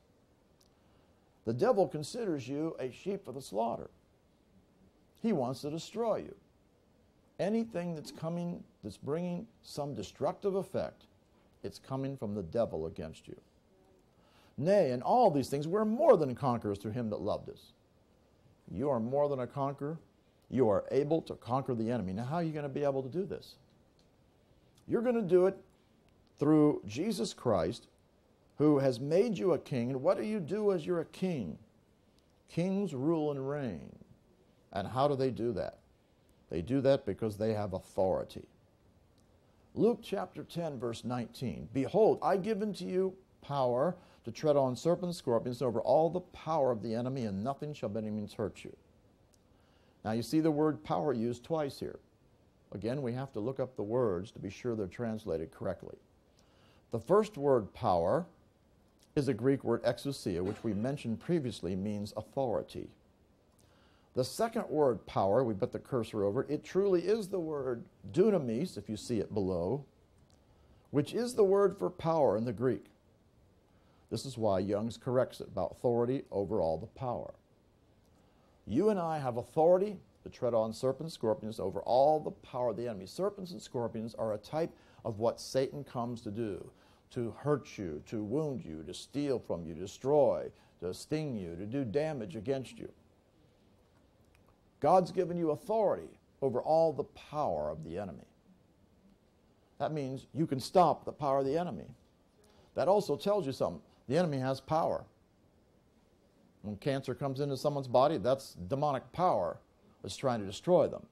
The devil considers you a sheep for the slaughter. He wants to destroy you. Anything that's coming, that's bringing some destructive effect, it's coming from the devil against you. Nay, in all these things, we're more than conquerors through him that loved us. You are more than a conqueror. You are able to conquer the enemy. Now, how are you going to be able to do this? You're going to do it through Jesus Christ, who has made you a king. And what do you do as you're a king? Kings rule and reign. And how do they do that? They do that because they have authority. Luke chapter 10, verse 19 Behold, I give unto you power to tread on serpents scorpions over all the power of the enemy, and nothing shall by any means hurt you. Now you see the word power used twice here. Again, we have to look up the words to be sure they're translated correctly. The first word power is a Greek word exousia, which we mentioned previously means authority. The second word, power, we put the cursor over, it truly is the word dunamis, if you see it below, which is the word for power in the Greek. This is why Young's corrects it about authority over all the power. You and I have authority to tread on serpents, scorpions over all the power of the enemy. Serpents and scorpions are a type of what Satan comes to do to hurt you, to wound you, to steal from you, destroy, to sting you, to do damage against you. God's given you authority over all the power of the enemy. That means you can stop the power of the enemy. That also tells you something. The enemy has power. When cancer comes into someone's body, that's demonic power that's trying to destroy them.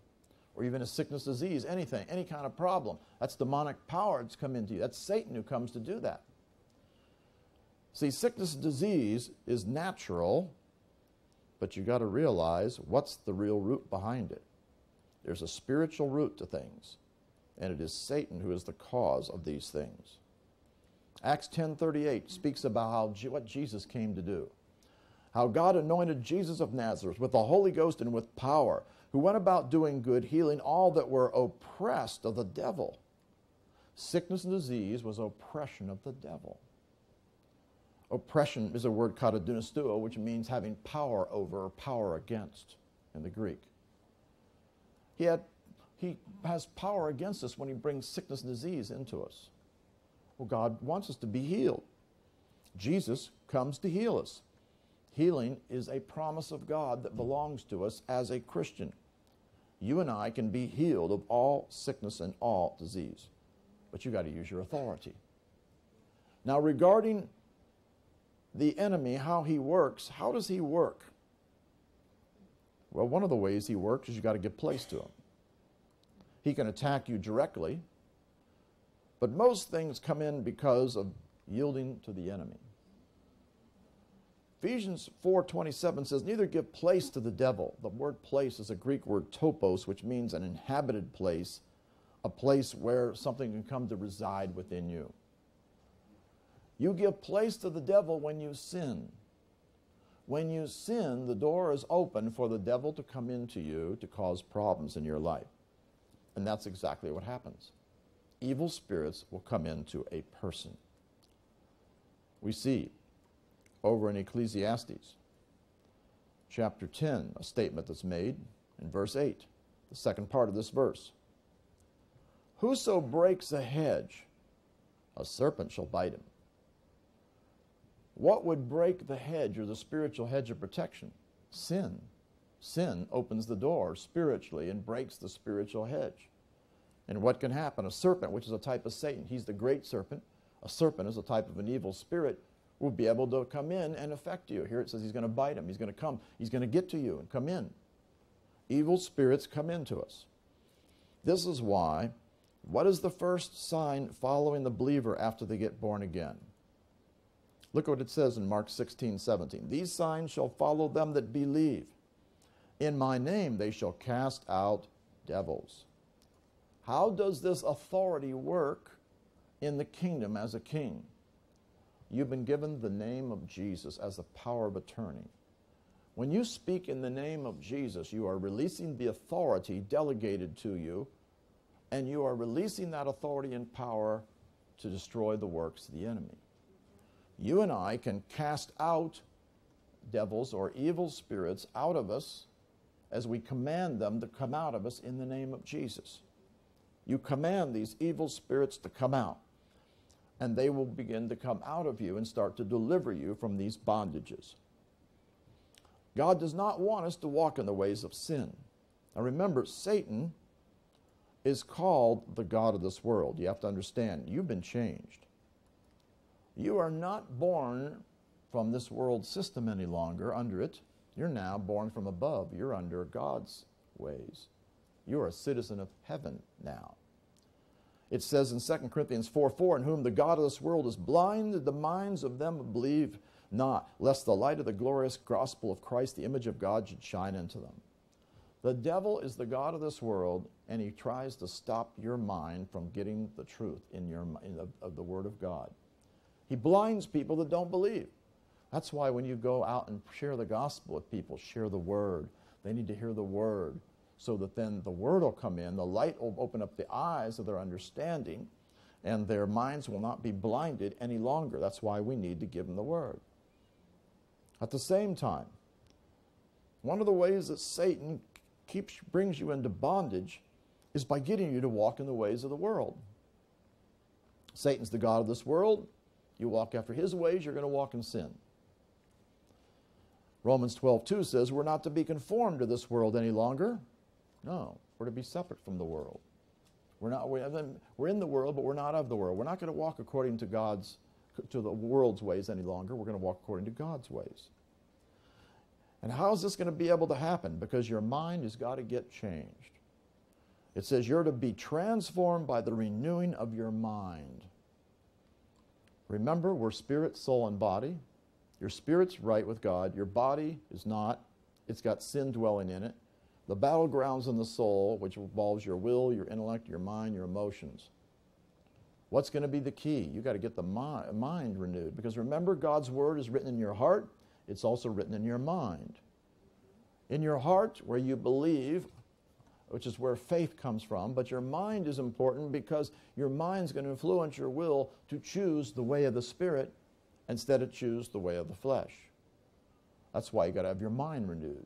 Or even a sickness, disease, anything, any kind of problem. That's demonic power that's come into you. That's Satan who comes to do that. See, sickness disease is natural but you've got to realize what's the real root behind it. There's a spiritual root to things, and it is Satan who is the cause of these things. Acts 10:38 speaks about how what Jesus came to do. How God anointed Jesus of Nazareth with the Holy Ghost and with power, who went about doing good, healing all that were oppressed of the devil. Sickness and disease was oppression of the devil. Oppression is a word katadunasteuo, which means having power over or power against in the Greek. He, had, he has power against us when he brings sickness and disease into us. Well, God wants us to be healed. Jesus comes to heal us. Healing is a promise of God that belongs to us as a Christian. You and I can be healed of all sickness and all disease, but you've got to use your authority. Now, regarding the enemy, how he works, how does he work? Well, one of the ways he works is you've got to give place to him. He can attack you directly, but most things come in because of yielding to the enemy. Ephesians 4:27 says, "Neither give place to the devil." The word place is a Greek word topos, which means an inhabited place, a place where something can come to reside within you. You give place to the devil when you sin. When you sin, the door is open for the devil to come into you to cause problems in your life. And that's exactly what happens. Evil spirits will come into a person. We see over in Ecclesiastes chapter 10 a statement that's made in verse 8, the second part of this verse. Whoso breaks a hedge, a serpent shall bite him. What would break the hedge or the spiritual hedge of protection? Sin. Sin opens the door spiritually and breaks the spiritual hedge. And what can happen? A serpent, which is a type of Satan, he's the great serpent. A serpent is a type of an evil spirit, will be able to come in and affect you. Here it says he's going to bite him, he's going to come, he's going to get to you and come in. Evil spirits come into us. This is why, what is the first sign following the believer after they get born again? Look what it says in Mark 16, 17. These signs shall follow them that believe. In my name they shall cast out devils. How does this authority work in the kingdom as a king? You've been given the name of Jesus as the power of attorney. When you speak in the name of Jesus, you are releasing the authority delegated to you, and you are releasing that authority and power to destroy the works of the enemy. You and I can cast out devils or evil spirits out of us as we command them to come out of us in the name of Jesus. You command these evil spirits to come out, and they will begin to come out of you and start to deliver you from these bondages. God does not want us to walk in the ways of sin. Now remember, Satan is called the God of this world. You have to understand, you've been changed. You are not born from this world system any longer under it. You're now born from above. You're under God's ways. You are a citizen of heaven now. It says in 2 Corinthians 4 4, in whom the God of this world has blinded the minds of them who believe not, lest the light of the glorious gospel of Christ, the image of God, should shine into them. The devil is the God of this world, and he tries to stop your mind from getting the truth in your in the, of the Word of God. He blinds people that don't believe. That's why when you go out and share the gospel with people, share the Word. They need to hear the Word so that then the Word will come in, the light will open up the eyes of their understanding, and their minds will not be blinded any longer. That's why we need to give them the Word. At the same time, one of the ways that Satan keeps, brings you into bondage is by getting you to walk in the ways of the world. Satan's the God of this world. You walk after his ways, you're going to walk in sin. Romans 12, 2 says, We're not to be conformed to this world any longer. No, we're to be separate from the world. We're, not, we're in the world, but we're not of the world. We're not going to walk according to God's to the world's ways any longer. We're going to walk according to God's ways. And how is this going to be able to happen? Because your mind has got to get changed. It says you're to be transformed by the renewing of your mind. Remember, we're spirit, soul, and body. Your spirit's right with God. Your body is not. It's got sin dwelling in it. The battlegrounds in the soul, which involves your will, your intellect, your mind, your emotions. What's going to be the key? You've got to get the mind renewed. Because remember, God's word is written in your heart, it's also written in your mind. In your heart, where you believe, which is where faith comes from, but your mind is important because your mind's going to influence your will to choose the way of the Spirit instead of choose the way of the flesh. That's why you got to have your mind renewed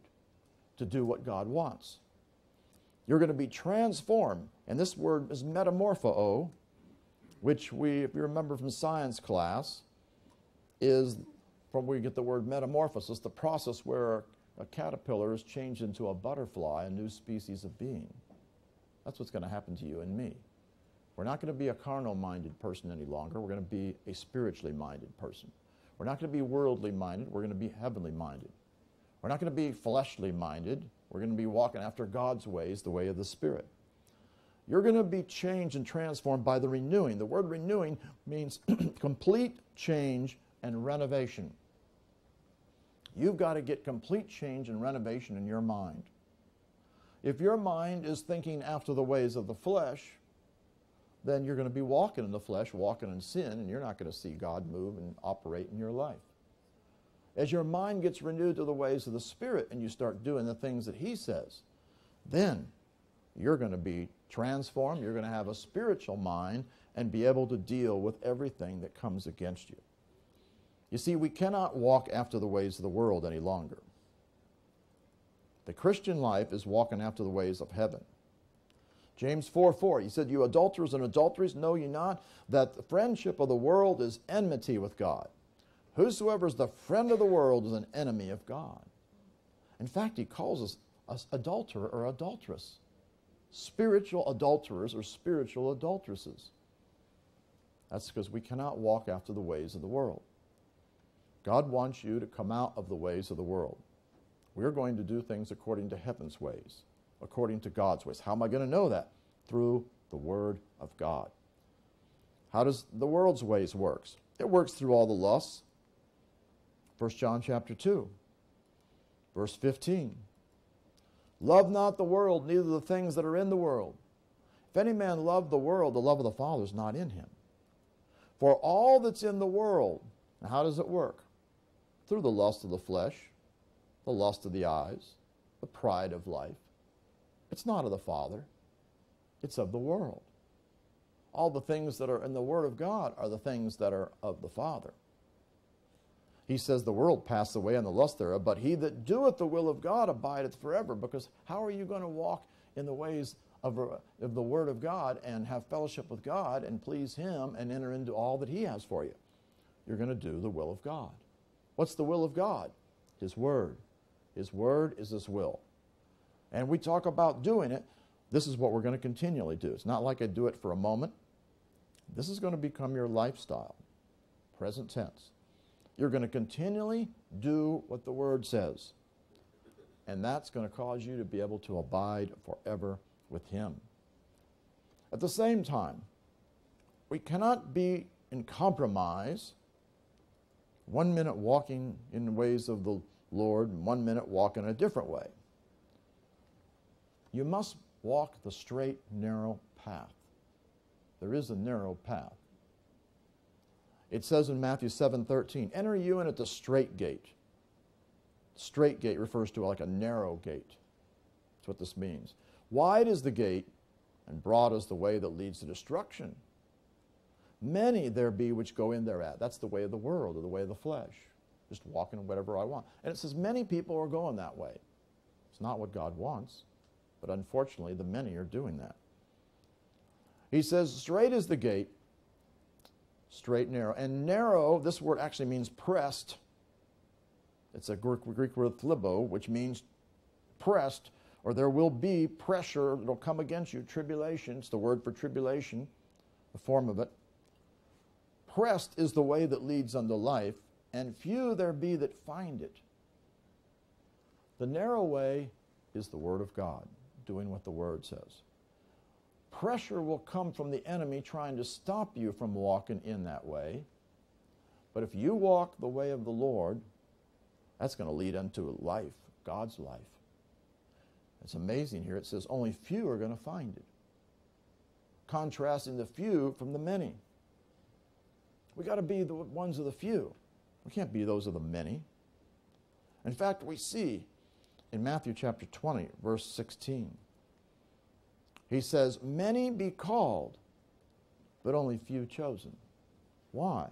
to do what God wants. You're going to be transformed, and this word is metamorpho, which we, if you remember from science class, is from where you get the word metamorphosis, the process where a caterpillar is changed into a butterfly, a new species of being. That's what's going to happen to you and me. We're not going to be a carnal minded person any longer. We're going to be a spiritually minded person. We're not going to be worldly minded. We're going to be heavenly minded. We're not going to be fleshly minded. We're going to be walking after God's ways, the way of the Spirit. You're going to be changed and transformed by the renewing. The word renewing means complete change and renovation. You've got to get complete change and renovation in your mind. If your mind is thinking after the ways of the flesh, then you're going to be walking in the flesh, walking in sin, and you're not going to see God move and operate in your life. As your mind gets renewed to the ways of the Spirit and you start doing the things that He says, then you're going to be transformed. You're going to have a spiritual mind and be able to deal with everything that comes against you. You see, we cannot walk after the ways of the world any longer. The Christian life is walking after the ways of heaven. James 4 4, he said, You adulterers and adulteries, know ye not that the friendship of the world is enmity with God? Whosoever is the friend of the world is an enemy of God. In fact, he calls us, us adulterer or adulteress spiritual adulterers or spiritual adulteresses. That's because we cannot walk after the ways of the world. God wants you to come out of the ways of the world. We're going to do things according to heaven's ways, according to God's ways. How am I going to know that? Through the Word of God. How does the world's ways works? It works through all the lusts. 1 John chapter 2, verse 15. Love not the world, neither the things that are in the world. If any man love the world, the love of the Father is not in him. For all that's in the world, how does it work? Through the lust of the flesh, the lust of the eyes, the pride of life. It's not of the Father, it's of the world. All the things that are in the Word of God are the things that are of the Father. He says, The world passeth away and the lust thereof, but he that doeth the will of God abideth forever. Because how are you going to walk in the ways of, of the Word of God and have fellowship with God and please Him and enter into all that He has for you? You're going to do the will of God. What's the will of God? His Word. His Word is His will. And we talk about doing it. This is what we're going to continually do. It's not like I do it for a moment. This is going to become your lifestyle. Present tense. You're going to continually do what the Word says. And that's going to cause you to be able to abide forever with Him. At the same time, we cannot be in compromise, one minute walking in the ways of the Lord, one minute walking a different way. You must walk the straight, narrow path. There is a narrow path. It says in Matthew 7:13, "Enter you in at the straight gate." Straight gate refers to like a narrow gate. That's what this means. Wide is the gate, and broad is the way that leads to destruction. Many there be which go in thereat. That's the way of the world, or the way of the flesh. Just walking whatever I want. And it says many people are going that way. It's not what God wants, but unfortunately, the many are doing that. He says, Straight is the gate, straight, narrow. And narrow, this word actually means pressed. It's a Greek, word thlibo, which means pressed or there will be pressure that'll come against you, tribulation. It's the word for tribulation, the form of it. Pressed is the way that leads unto life, and few there be that find it. The narrow way is the Word of God, doing what the Word says. Pressure will come from the enemy trying to stop you from walking in that way. But if you walk the way of the Lord, that's going to lead unto life, God's life. It's amazing here. It says only few are going to find it. Contrasting the few from the many. We got to be the ones of the few. We can't be those of the many. In fact, we see in Matthew chapter 20, verse 16, he says, Many be called, but only few chosen. Why?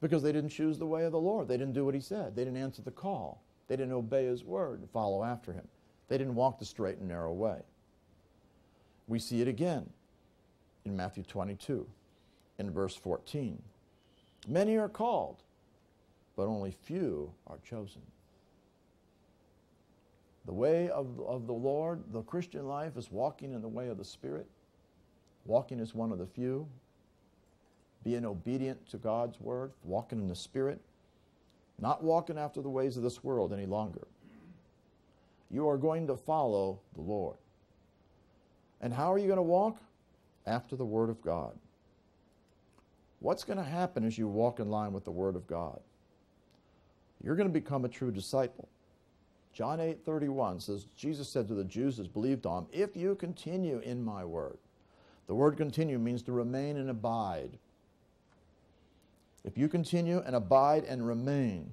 Because they didn't choose the way of the Lord. They didn't do what he said. They didn't answer the call. They didn't obey his word and follow after him. They didn't walk the straight and narrow way. We see it again in Matthew 22, in verse 14. Many are called, but only few are chosen. The way of, of the Lord, the Christian life, is walking in the way of the Spirit. Walking as one of the few. Being obedient to God's word, walking in the Spirit. Not walking after the ways of this world any longer you are going to follow the Lord. And how are you going to walk? After the Word of God. What's going to happen as you walk in line with the Word of God? You're going to become a true disciple. John 8 31 says, Jesus said to the Jews as believed on If you continue in my word, the word continue means to remain and abide. If you continue and abide and remain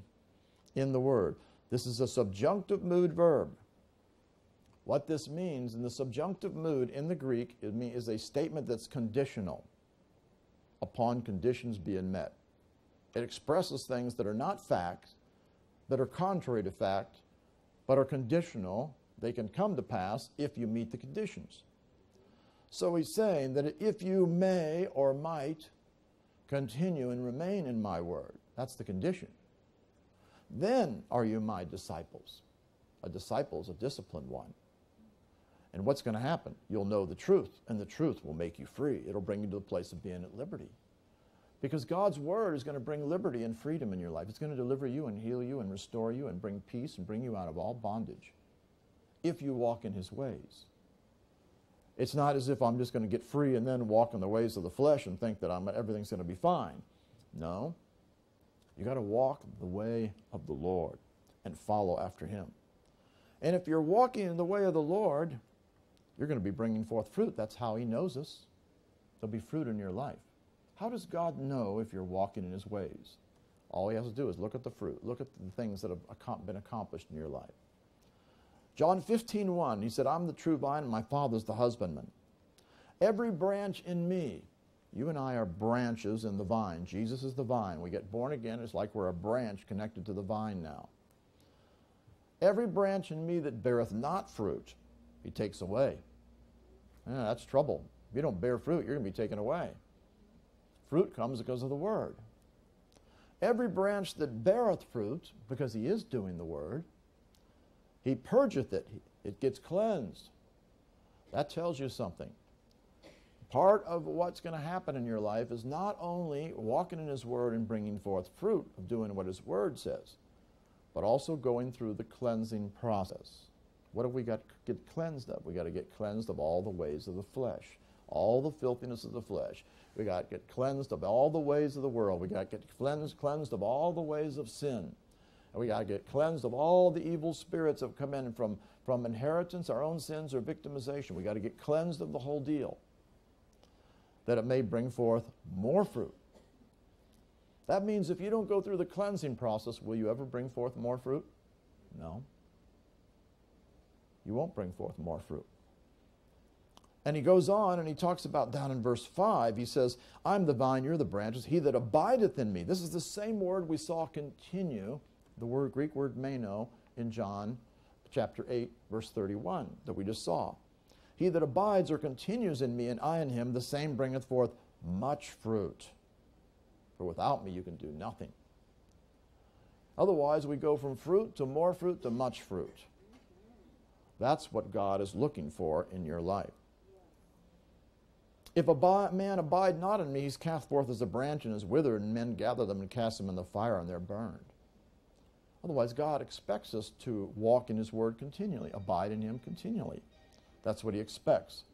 in the word, this is a subjunctive mood verb. What this means in the subjunctive mood in the Greek is a statement that's conditional upon conditions being met. It expresses things that are not fact, that are contrary to fact, but are conditional. They can come to pass if you meet the conditions. So he's saying that if you may or might continue and remain in my word, that's the condition, then are you my disciples. A disciple is a disciplined one. And what's going to happen? You'll know the truth, and the truth will make you free. It'll bring you to the place of being at liberty. Because God's word is going to bring liberty and freedom in your life. It's going to deliver you and heal you and restore you and bring peace and bring you out of all bondage if you walk in his ways. It's not as if I'm just going to get free and then walk in the ways of the flesh and think that I'm, everything's going to be fine. No. You got to walk the way of the Lord and follow after him. And if you're walking in the way of the Lord, you're going to be bringing forth fruit. That's how He knows us. There'll be fruit in your life. How does God know if you're walking in His ways? All he has to do is look at the fruit, look at the things that have been accomplished in your life. John 15, 1, he said, I'm the true vine and my father's the husbandman. Every branch in me, you and I are branches in the vine. Jesus is the vine. We get born again, it's like we're a branch connected to the vine now. Every branch in me that beareth not fruit, he takes away. Yeah, that's trouble. If you don't bear fruit, you're going to be taken away. Fruit comes because of the word. Every branch that beareth fruit, because he is doing the word, he purgeth it, it gets cleansed. That tells you something. Part of what's going to happen in your life is not only walking in his word and bringing forth fruit of doing what his word says, but also going through the cleansing process. What have we got to get cleansed of? We got to get cleansed of all the ways of the flesh, all the filthiness of the flesh. We got to get cleansed of all the ways of the world. We got to get cleansed, cleansed of all the ways of sin. And we got to get cleansed of all the evil spirits that come in from, from inheritance, our own sins, or victimization. We got to get cleansed of the whole deal that it may bring forth more fruit. That means if you don't go through the cleansing process, will you ever bring forth more fruit? No. You won't bring forth more fruit. And he goes on and he talks about down in verse 5, he says, I'm the vine, you're the branches. He that abideth in me. This is the same word we saw continue, the word Greek word meno, in John chapter 8, verse 31, that we just saw. He that abides or continues in me and I in him, the same bringeth forth much fruit. For without me you can do nothing. Otherwise, we go from fruit to more fruit to much fruit. That's what God is looking for in your life. If a man abide not in me, he's cast forth as a branch and is withered, and men gather them and cast them in the fire, and they're burned. Otherwise, God expects us to walk in his word continually, abide in him continually. That's what he expects.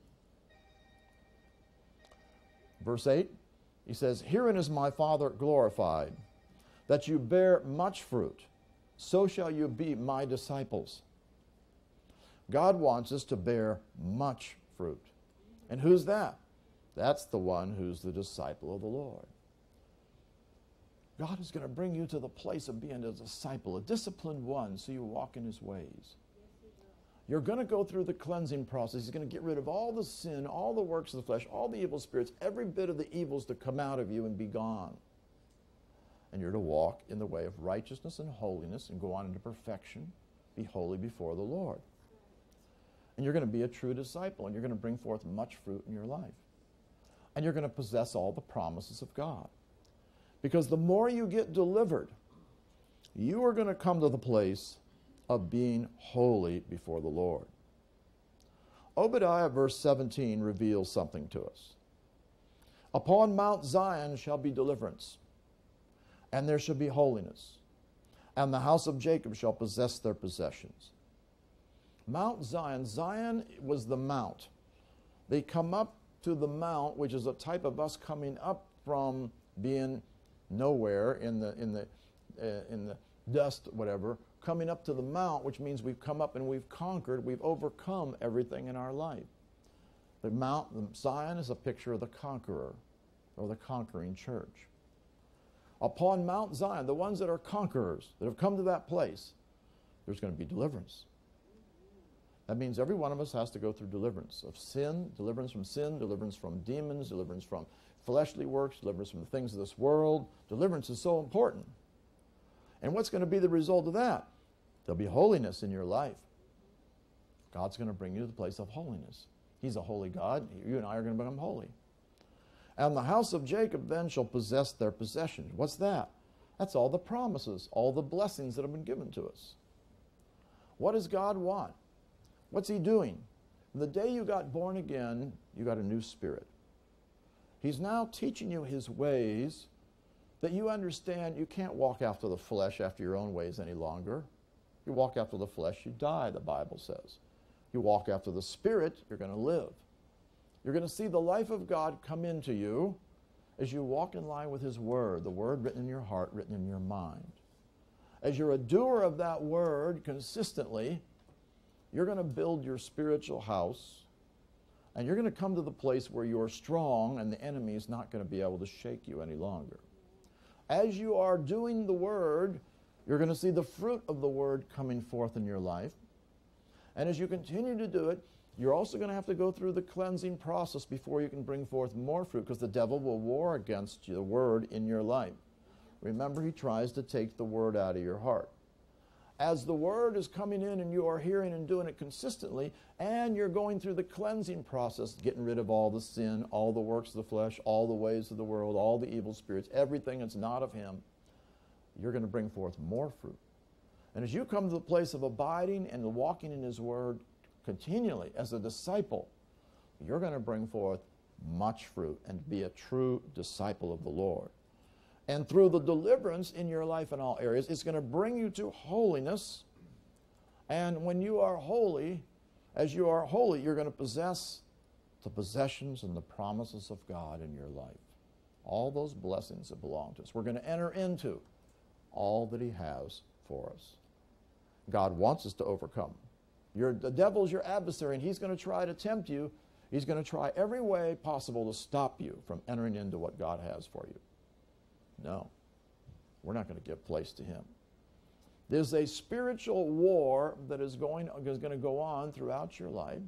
Verse 8, he says, Herein is my Father glorified, that you bear much fruit, so shall you be my disciples. God wants us to bear much fruit. And who's that? That's the one who's the disciple of the Lord. God is going to bring you to the place of being a disciple, a disciplined one, so you walk in his ways. You're going to go through the cleansing process. He's going to get rid of all the sin, all the works of the flesh, all the evil spirits, every bit of the evils to come out of you and be gone. And you're to walk in the way of righteousness and holiness and go on into perfection. Be holy before the Lord. And you're going to be a true disciple and you're going to bring forth much fruit in your life and you're going to possess all the promises of God. Because the more you get delivered, you are going to come to the place of being holy before the Lord. Obadiah, verse 17, reveals something to us. Upon Mount Zion shall be deliverance, and there shall be holiness, and the house of Jacob shall possess their possessions. Mount Zion, Zion was the mount. They come up to the mount, which is a type of us coming up from being nowhere in the in the uh, in the dust, whatever, coming up to the mount, which means we've come up and we've conquered, we've overcome everything in our life. The mount, the Zion, is a picture of the conqueror or the conquering church. Upon Mount Zion, the ones that are conquerors, that have come to that place, there's going to be deliverance. That means every one of us has to go through deliverance of sin, deliverance from sin, deliverance from demons, deliverance from fleshly works, deliverance from the things of this world. Deliverance is so important. And what's going to be the result of that? There'll be holiness in your life. God's going to bring you to the place of holiness. He's a holy God. You and I are going to become holy. And the house of Jacob then shall possess their possession. What's that? That's all the promises, all the blessings that have been given to us. What does God want? What's he doing? The day you got born again, you got a new spirit. He's now teaching you his ways that you understand you can't walk after the flesh after your own ways any longer. You walk after the flesh, you die, the Bible says. You walk after the spirit, you're going to live. You're going to see the life of God come into you as you walk in line with his word, the word written in your heart, written in your mind. As you're a doer of that word consistently, you're going to build your spiritual house, and you're going to come to the place where you're strong and the enemy is not going to be able to shake you any longer. as you are doing the word, you're going to see the fruit of the word coming forth in your life. And as you continue to do it, you're also going to have to go through the cleansing process before you can bring forth more fruit because the devil will war against the word in your life. Remember, he tries to take the word out of your heart. As the word is coming in and you are hearing and doing it consistently, and you're going through the cleansing process, getting rid of all the sin, all the works of the flesh, all the ways of the world, all the evil spirits, everything that's not of him, you're going to bring forth more fruit. And as you come to the place of abiding and walking in his word continually as a disciple, you're going to bring forth much fruit and be a true disciple of the Lord. And through the deliverance in your life in all areas, it's going to bring you to holiness. And when you are holy, as you are holy, you're going to possess the possessions and the promises of God in your life. All those blessings that belong to us. We're going to enter into all that He has for us. God wants us to overcome. Your, the devil's your adversary, and he's going to try to tempt you. He's going to try every way possible to stop you from entering into what God has for you. No, we're not going to give place to him. There's a spiritual war that is going, is going to go on throughout your life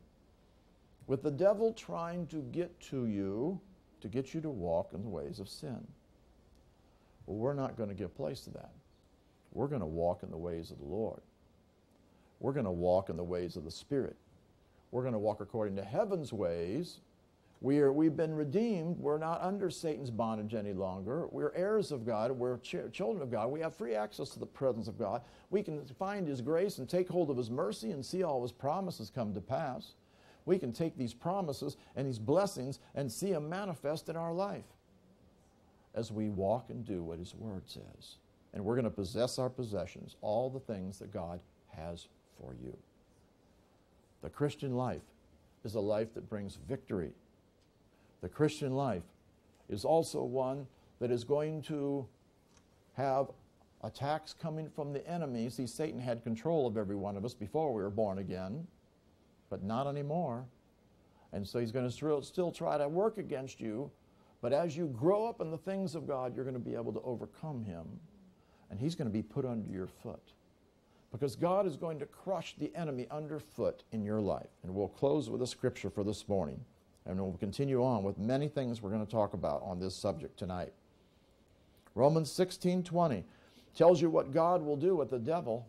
with the devil trying to get to you, to get you to walk in the ways of sin. Well, we're not going to give place to that. We're going to walk in the ways of the Lord. We're going to walk in the ways of the Spirit. We're going to walk according to heaven's ways we are, we've been redeemed. We're not under Satan's bondage any longer. We're heirs of God. We're ch- children of God. We have free access to the presence of God. We can find His grace and take hold of His mercy and see all His promises come to pass. We can take these promises and these blessings and see them manifest in our life as we walk and do what His Word says. And we're going to possess our possessions, all the things that God has for you. The Christian life is a life that brings victory the Christian life is also one that is going to have attacks coming from the enemy. See, Satan had control of every one of us before we were born again, but not anymore. And so he's going to still try to work against you. But as you grow up in the things of God, you're going to be able to overcome him. And he's going to be put under your foot. Because God is going to crush the enemy underfoot in your life. And we'll close with a scripture for this morning. And we'll continue on with many things we're going to talk about on this subject tonight. Romans 16:20 tells you what God will do with the devil.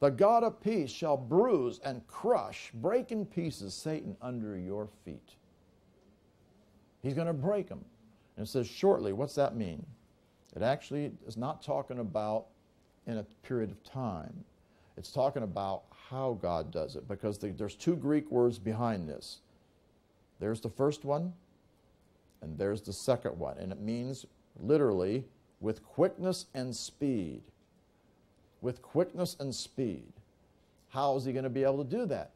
The God of peace shall bruise and crush, break in pieces Satan under your feet. He's going to break him. And it says shortly, what's that mean? It actually is not talking about in a period of time. It's talking about how God does it because there's two Greek words behind this. There's the first one, and there's the second one. And it means literally with quickness and speed. With quickness and speed. How is he going to be able to do that?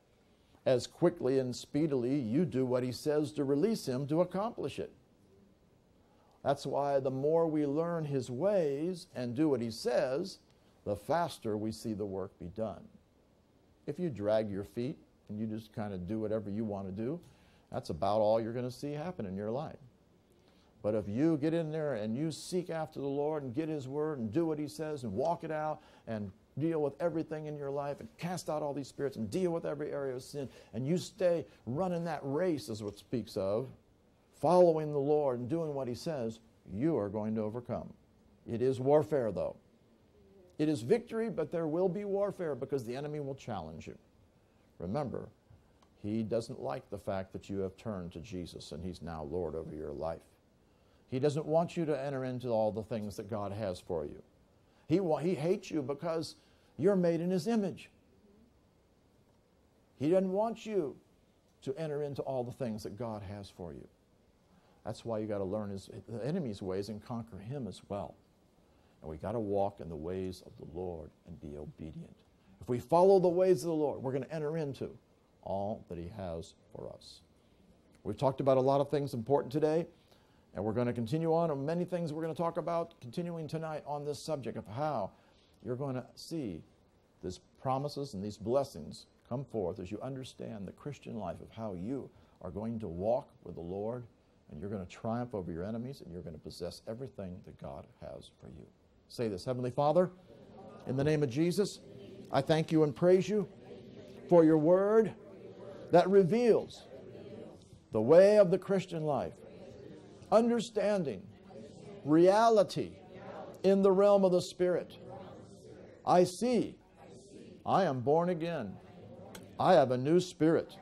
As quickly and speedily you do what he says to release him to accomplish it. That's why the more we learn his ways and do what he says, the faster we see the work be done. If you drag your feet and you just kind of do whatever you want to do, that's about all you're going to see happen in your life. But if you get in there and you seek after the Lord and get His Word and do what He says and walk it out and deal with everything in your life and cast out all these spirits and deal with every area of sin and you stay running that race, as what speaks of, following the Lord and doing what He says, you are going to overcome. It is warfare, though. It is victory, but there will be warfare because the enemy will challenge you. Remember, he doesn't like the fact that you have turned to Jesus and He's now Lord over your life. He doesn't want you to enter into all the things that God has for you. He, he hates you because you're made in His image. He doesn't want you to enter into all the things that God has for you. That's why you got to learn his, the enemy's ways and conquer him as well. And we got to walk in the ways of the Lord and be obedient. If we follow the ways of the Lord, we're going to enter into all that He has for us. We've talked about a lot of things important today, and we're going to continue on on many things we're going to talk about continuing tonight on this subject of how you're going to see these promises and these blessings come forth as you understand the Christian life of how you are going to walk with the Lord and you're going to triumph over your enemies and you're going to possess everything that God has for you. Say this Heavenly Father, in the name of Jesus, I thank you and praise you for your word that reveals the way of the Christian life, understanding reality in the realm of the Spirit. I see I am born again. I have a new spirit.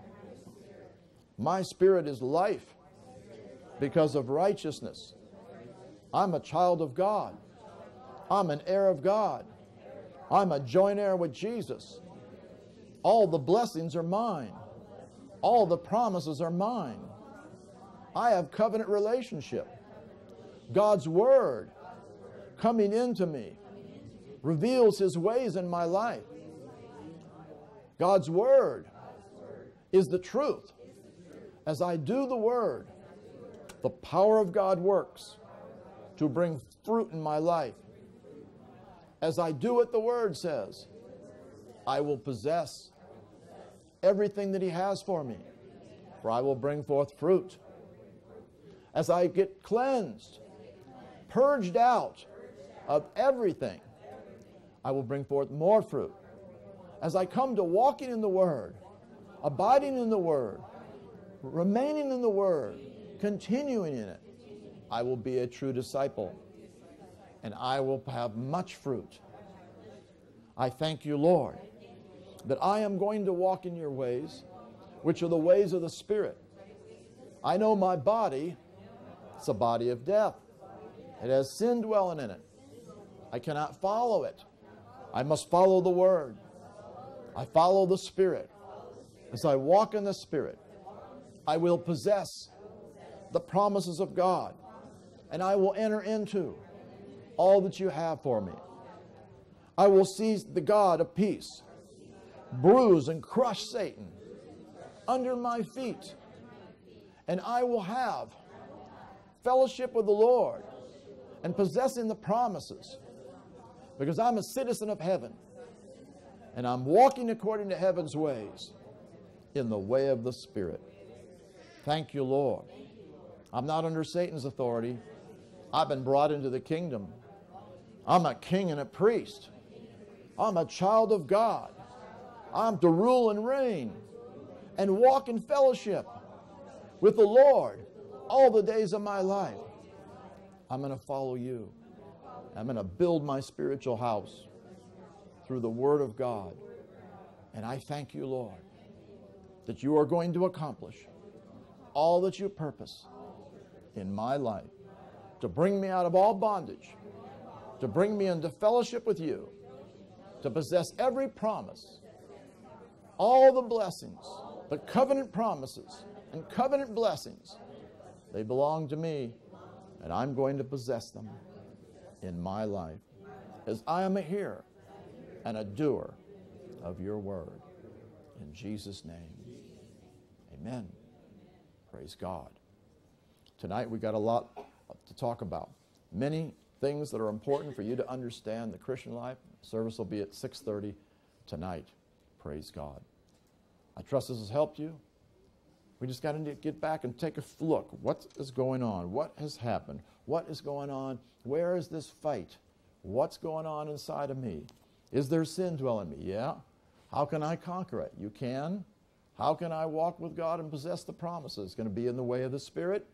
My spirit is life because of righteousness. I'm a child of God. I'm an heir of God. I'm a joint heir with Jesus. All the blessings are mine. All the promises are mine. I have covenant relationship. God's word coming into me reveals his ways in my life. God's word is the truth. As I do the word, the power of God works to bring fruit in my life. As I do what the word says, I will possess everything that he has for me, for I will bring forth fruit. As I get cleansed, purged out of everything, I will bring forth more fruit. As I come to walking in the Word, abiding in the Word, remaining in the Word, continuing in it, I will be a true disciple and I will have much fruit. I thank you, Lord, that I am going to walk in your ways, which are the ways of the Spirit. I know my body, it's a body of death. It has sin dwelling in it. I cannot follow it. I must follow the Word. I follow the Spirit. As I walk in the Spirit, I will possess the promises of God and I will enter into all that you have for me. I will seize the God of peace, bruise and crush Satan under my feet, and I will have fellowship with the Lord and possessing the promises because I'm a citizen of heaven and I'm walking according to heaven's ways in the way of the Spirit. Thank you, Lord. I'm not under Satan's authority. I've been brought into the kingdom. I'm a king and a priest. I'm a child of God. I'm to rule and reign and walk in fellowship with the Lord all the days of my life. I'm going to follow you. I'm going to build my spiritual house through the Word of God. And I thank you, Lord, that you are going to accomplish all that you purpose in my life to bring me out of all bondage, to bring me into fellowship with you, to possess every promise, all the blessings, the covenant promises and covenant blessings. They belong to me, and I'm going to possess them in my life as I am a hearer and a doer of your word. In Jesus' name, amen. Praise God. Tonight we got a lot to talk about. Many things that are important for you to understand the Christian life. Service will be at 6:30 tonight. Praise God. I trust this has helped you. We just got to get back and take a look. What is going on? What has happened? What is going on? Where is this fight? What's going on inside of me? Is there sin dwelling in me? Yeah. How can I conquer it? You can. How can I walk with God and possess the promises? It's going to be in the way of the Spirit.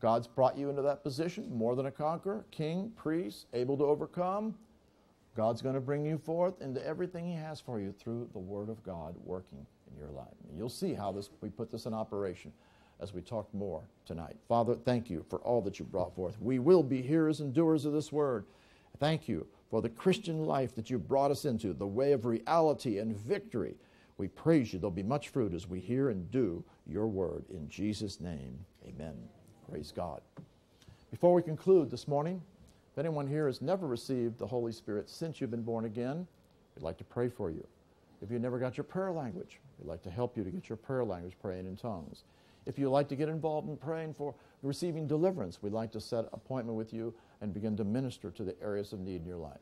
God's brought you into that position, more than a conqueror, king, priest, able to overcome. God's going to bring you forth into everything He has for you through the Word of God working in your life. You'll see how this, we put this in operation as we talk more tonight. Father, thank you for all that you brought forth. We will be hearers and doers of this Word. Thank you for the Christian life that you brought us into, the way of reality and victory. We praise you. There'll be much fruit as we hear and do your word. In Jesus' name, amen. Praise God. Before we conclude this morning, if anyone here has never received the Holy Spirit since you've been born again, we'd like to pray for you. If you never got your prayer language, we'd like to help you to get your prayer language praying in tongues. If you'd like to get involved in praying for receiving deliverance, we'd like to set an appointment with you and begin to minister to the areas of need in your life.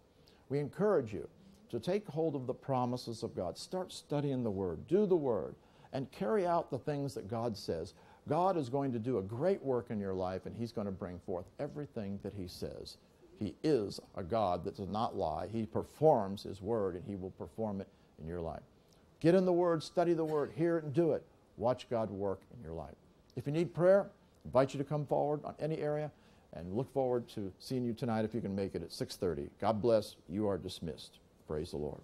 We encourage you to take hold of the promises of God. Start studying the Word, do the Word, and carry out the things that God says. God is going to do a great work in your life, and He's going to bring forth everything that He says. He is a God that does not lie. He performs His word, and He will perform it in your life. Get in the Word, study the Word, hear it, and do it. Watch God work in your life. If you need prayer, I invite you to come forward on any area, and look forward to seeing you tonight if you can make it at 6:30. God bless. You are dismissed. Praise the Lord.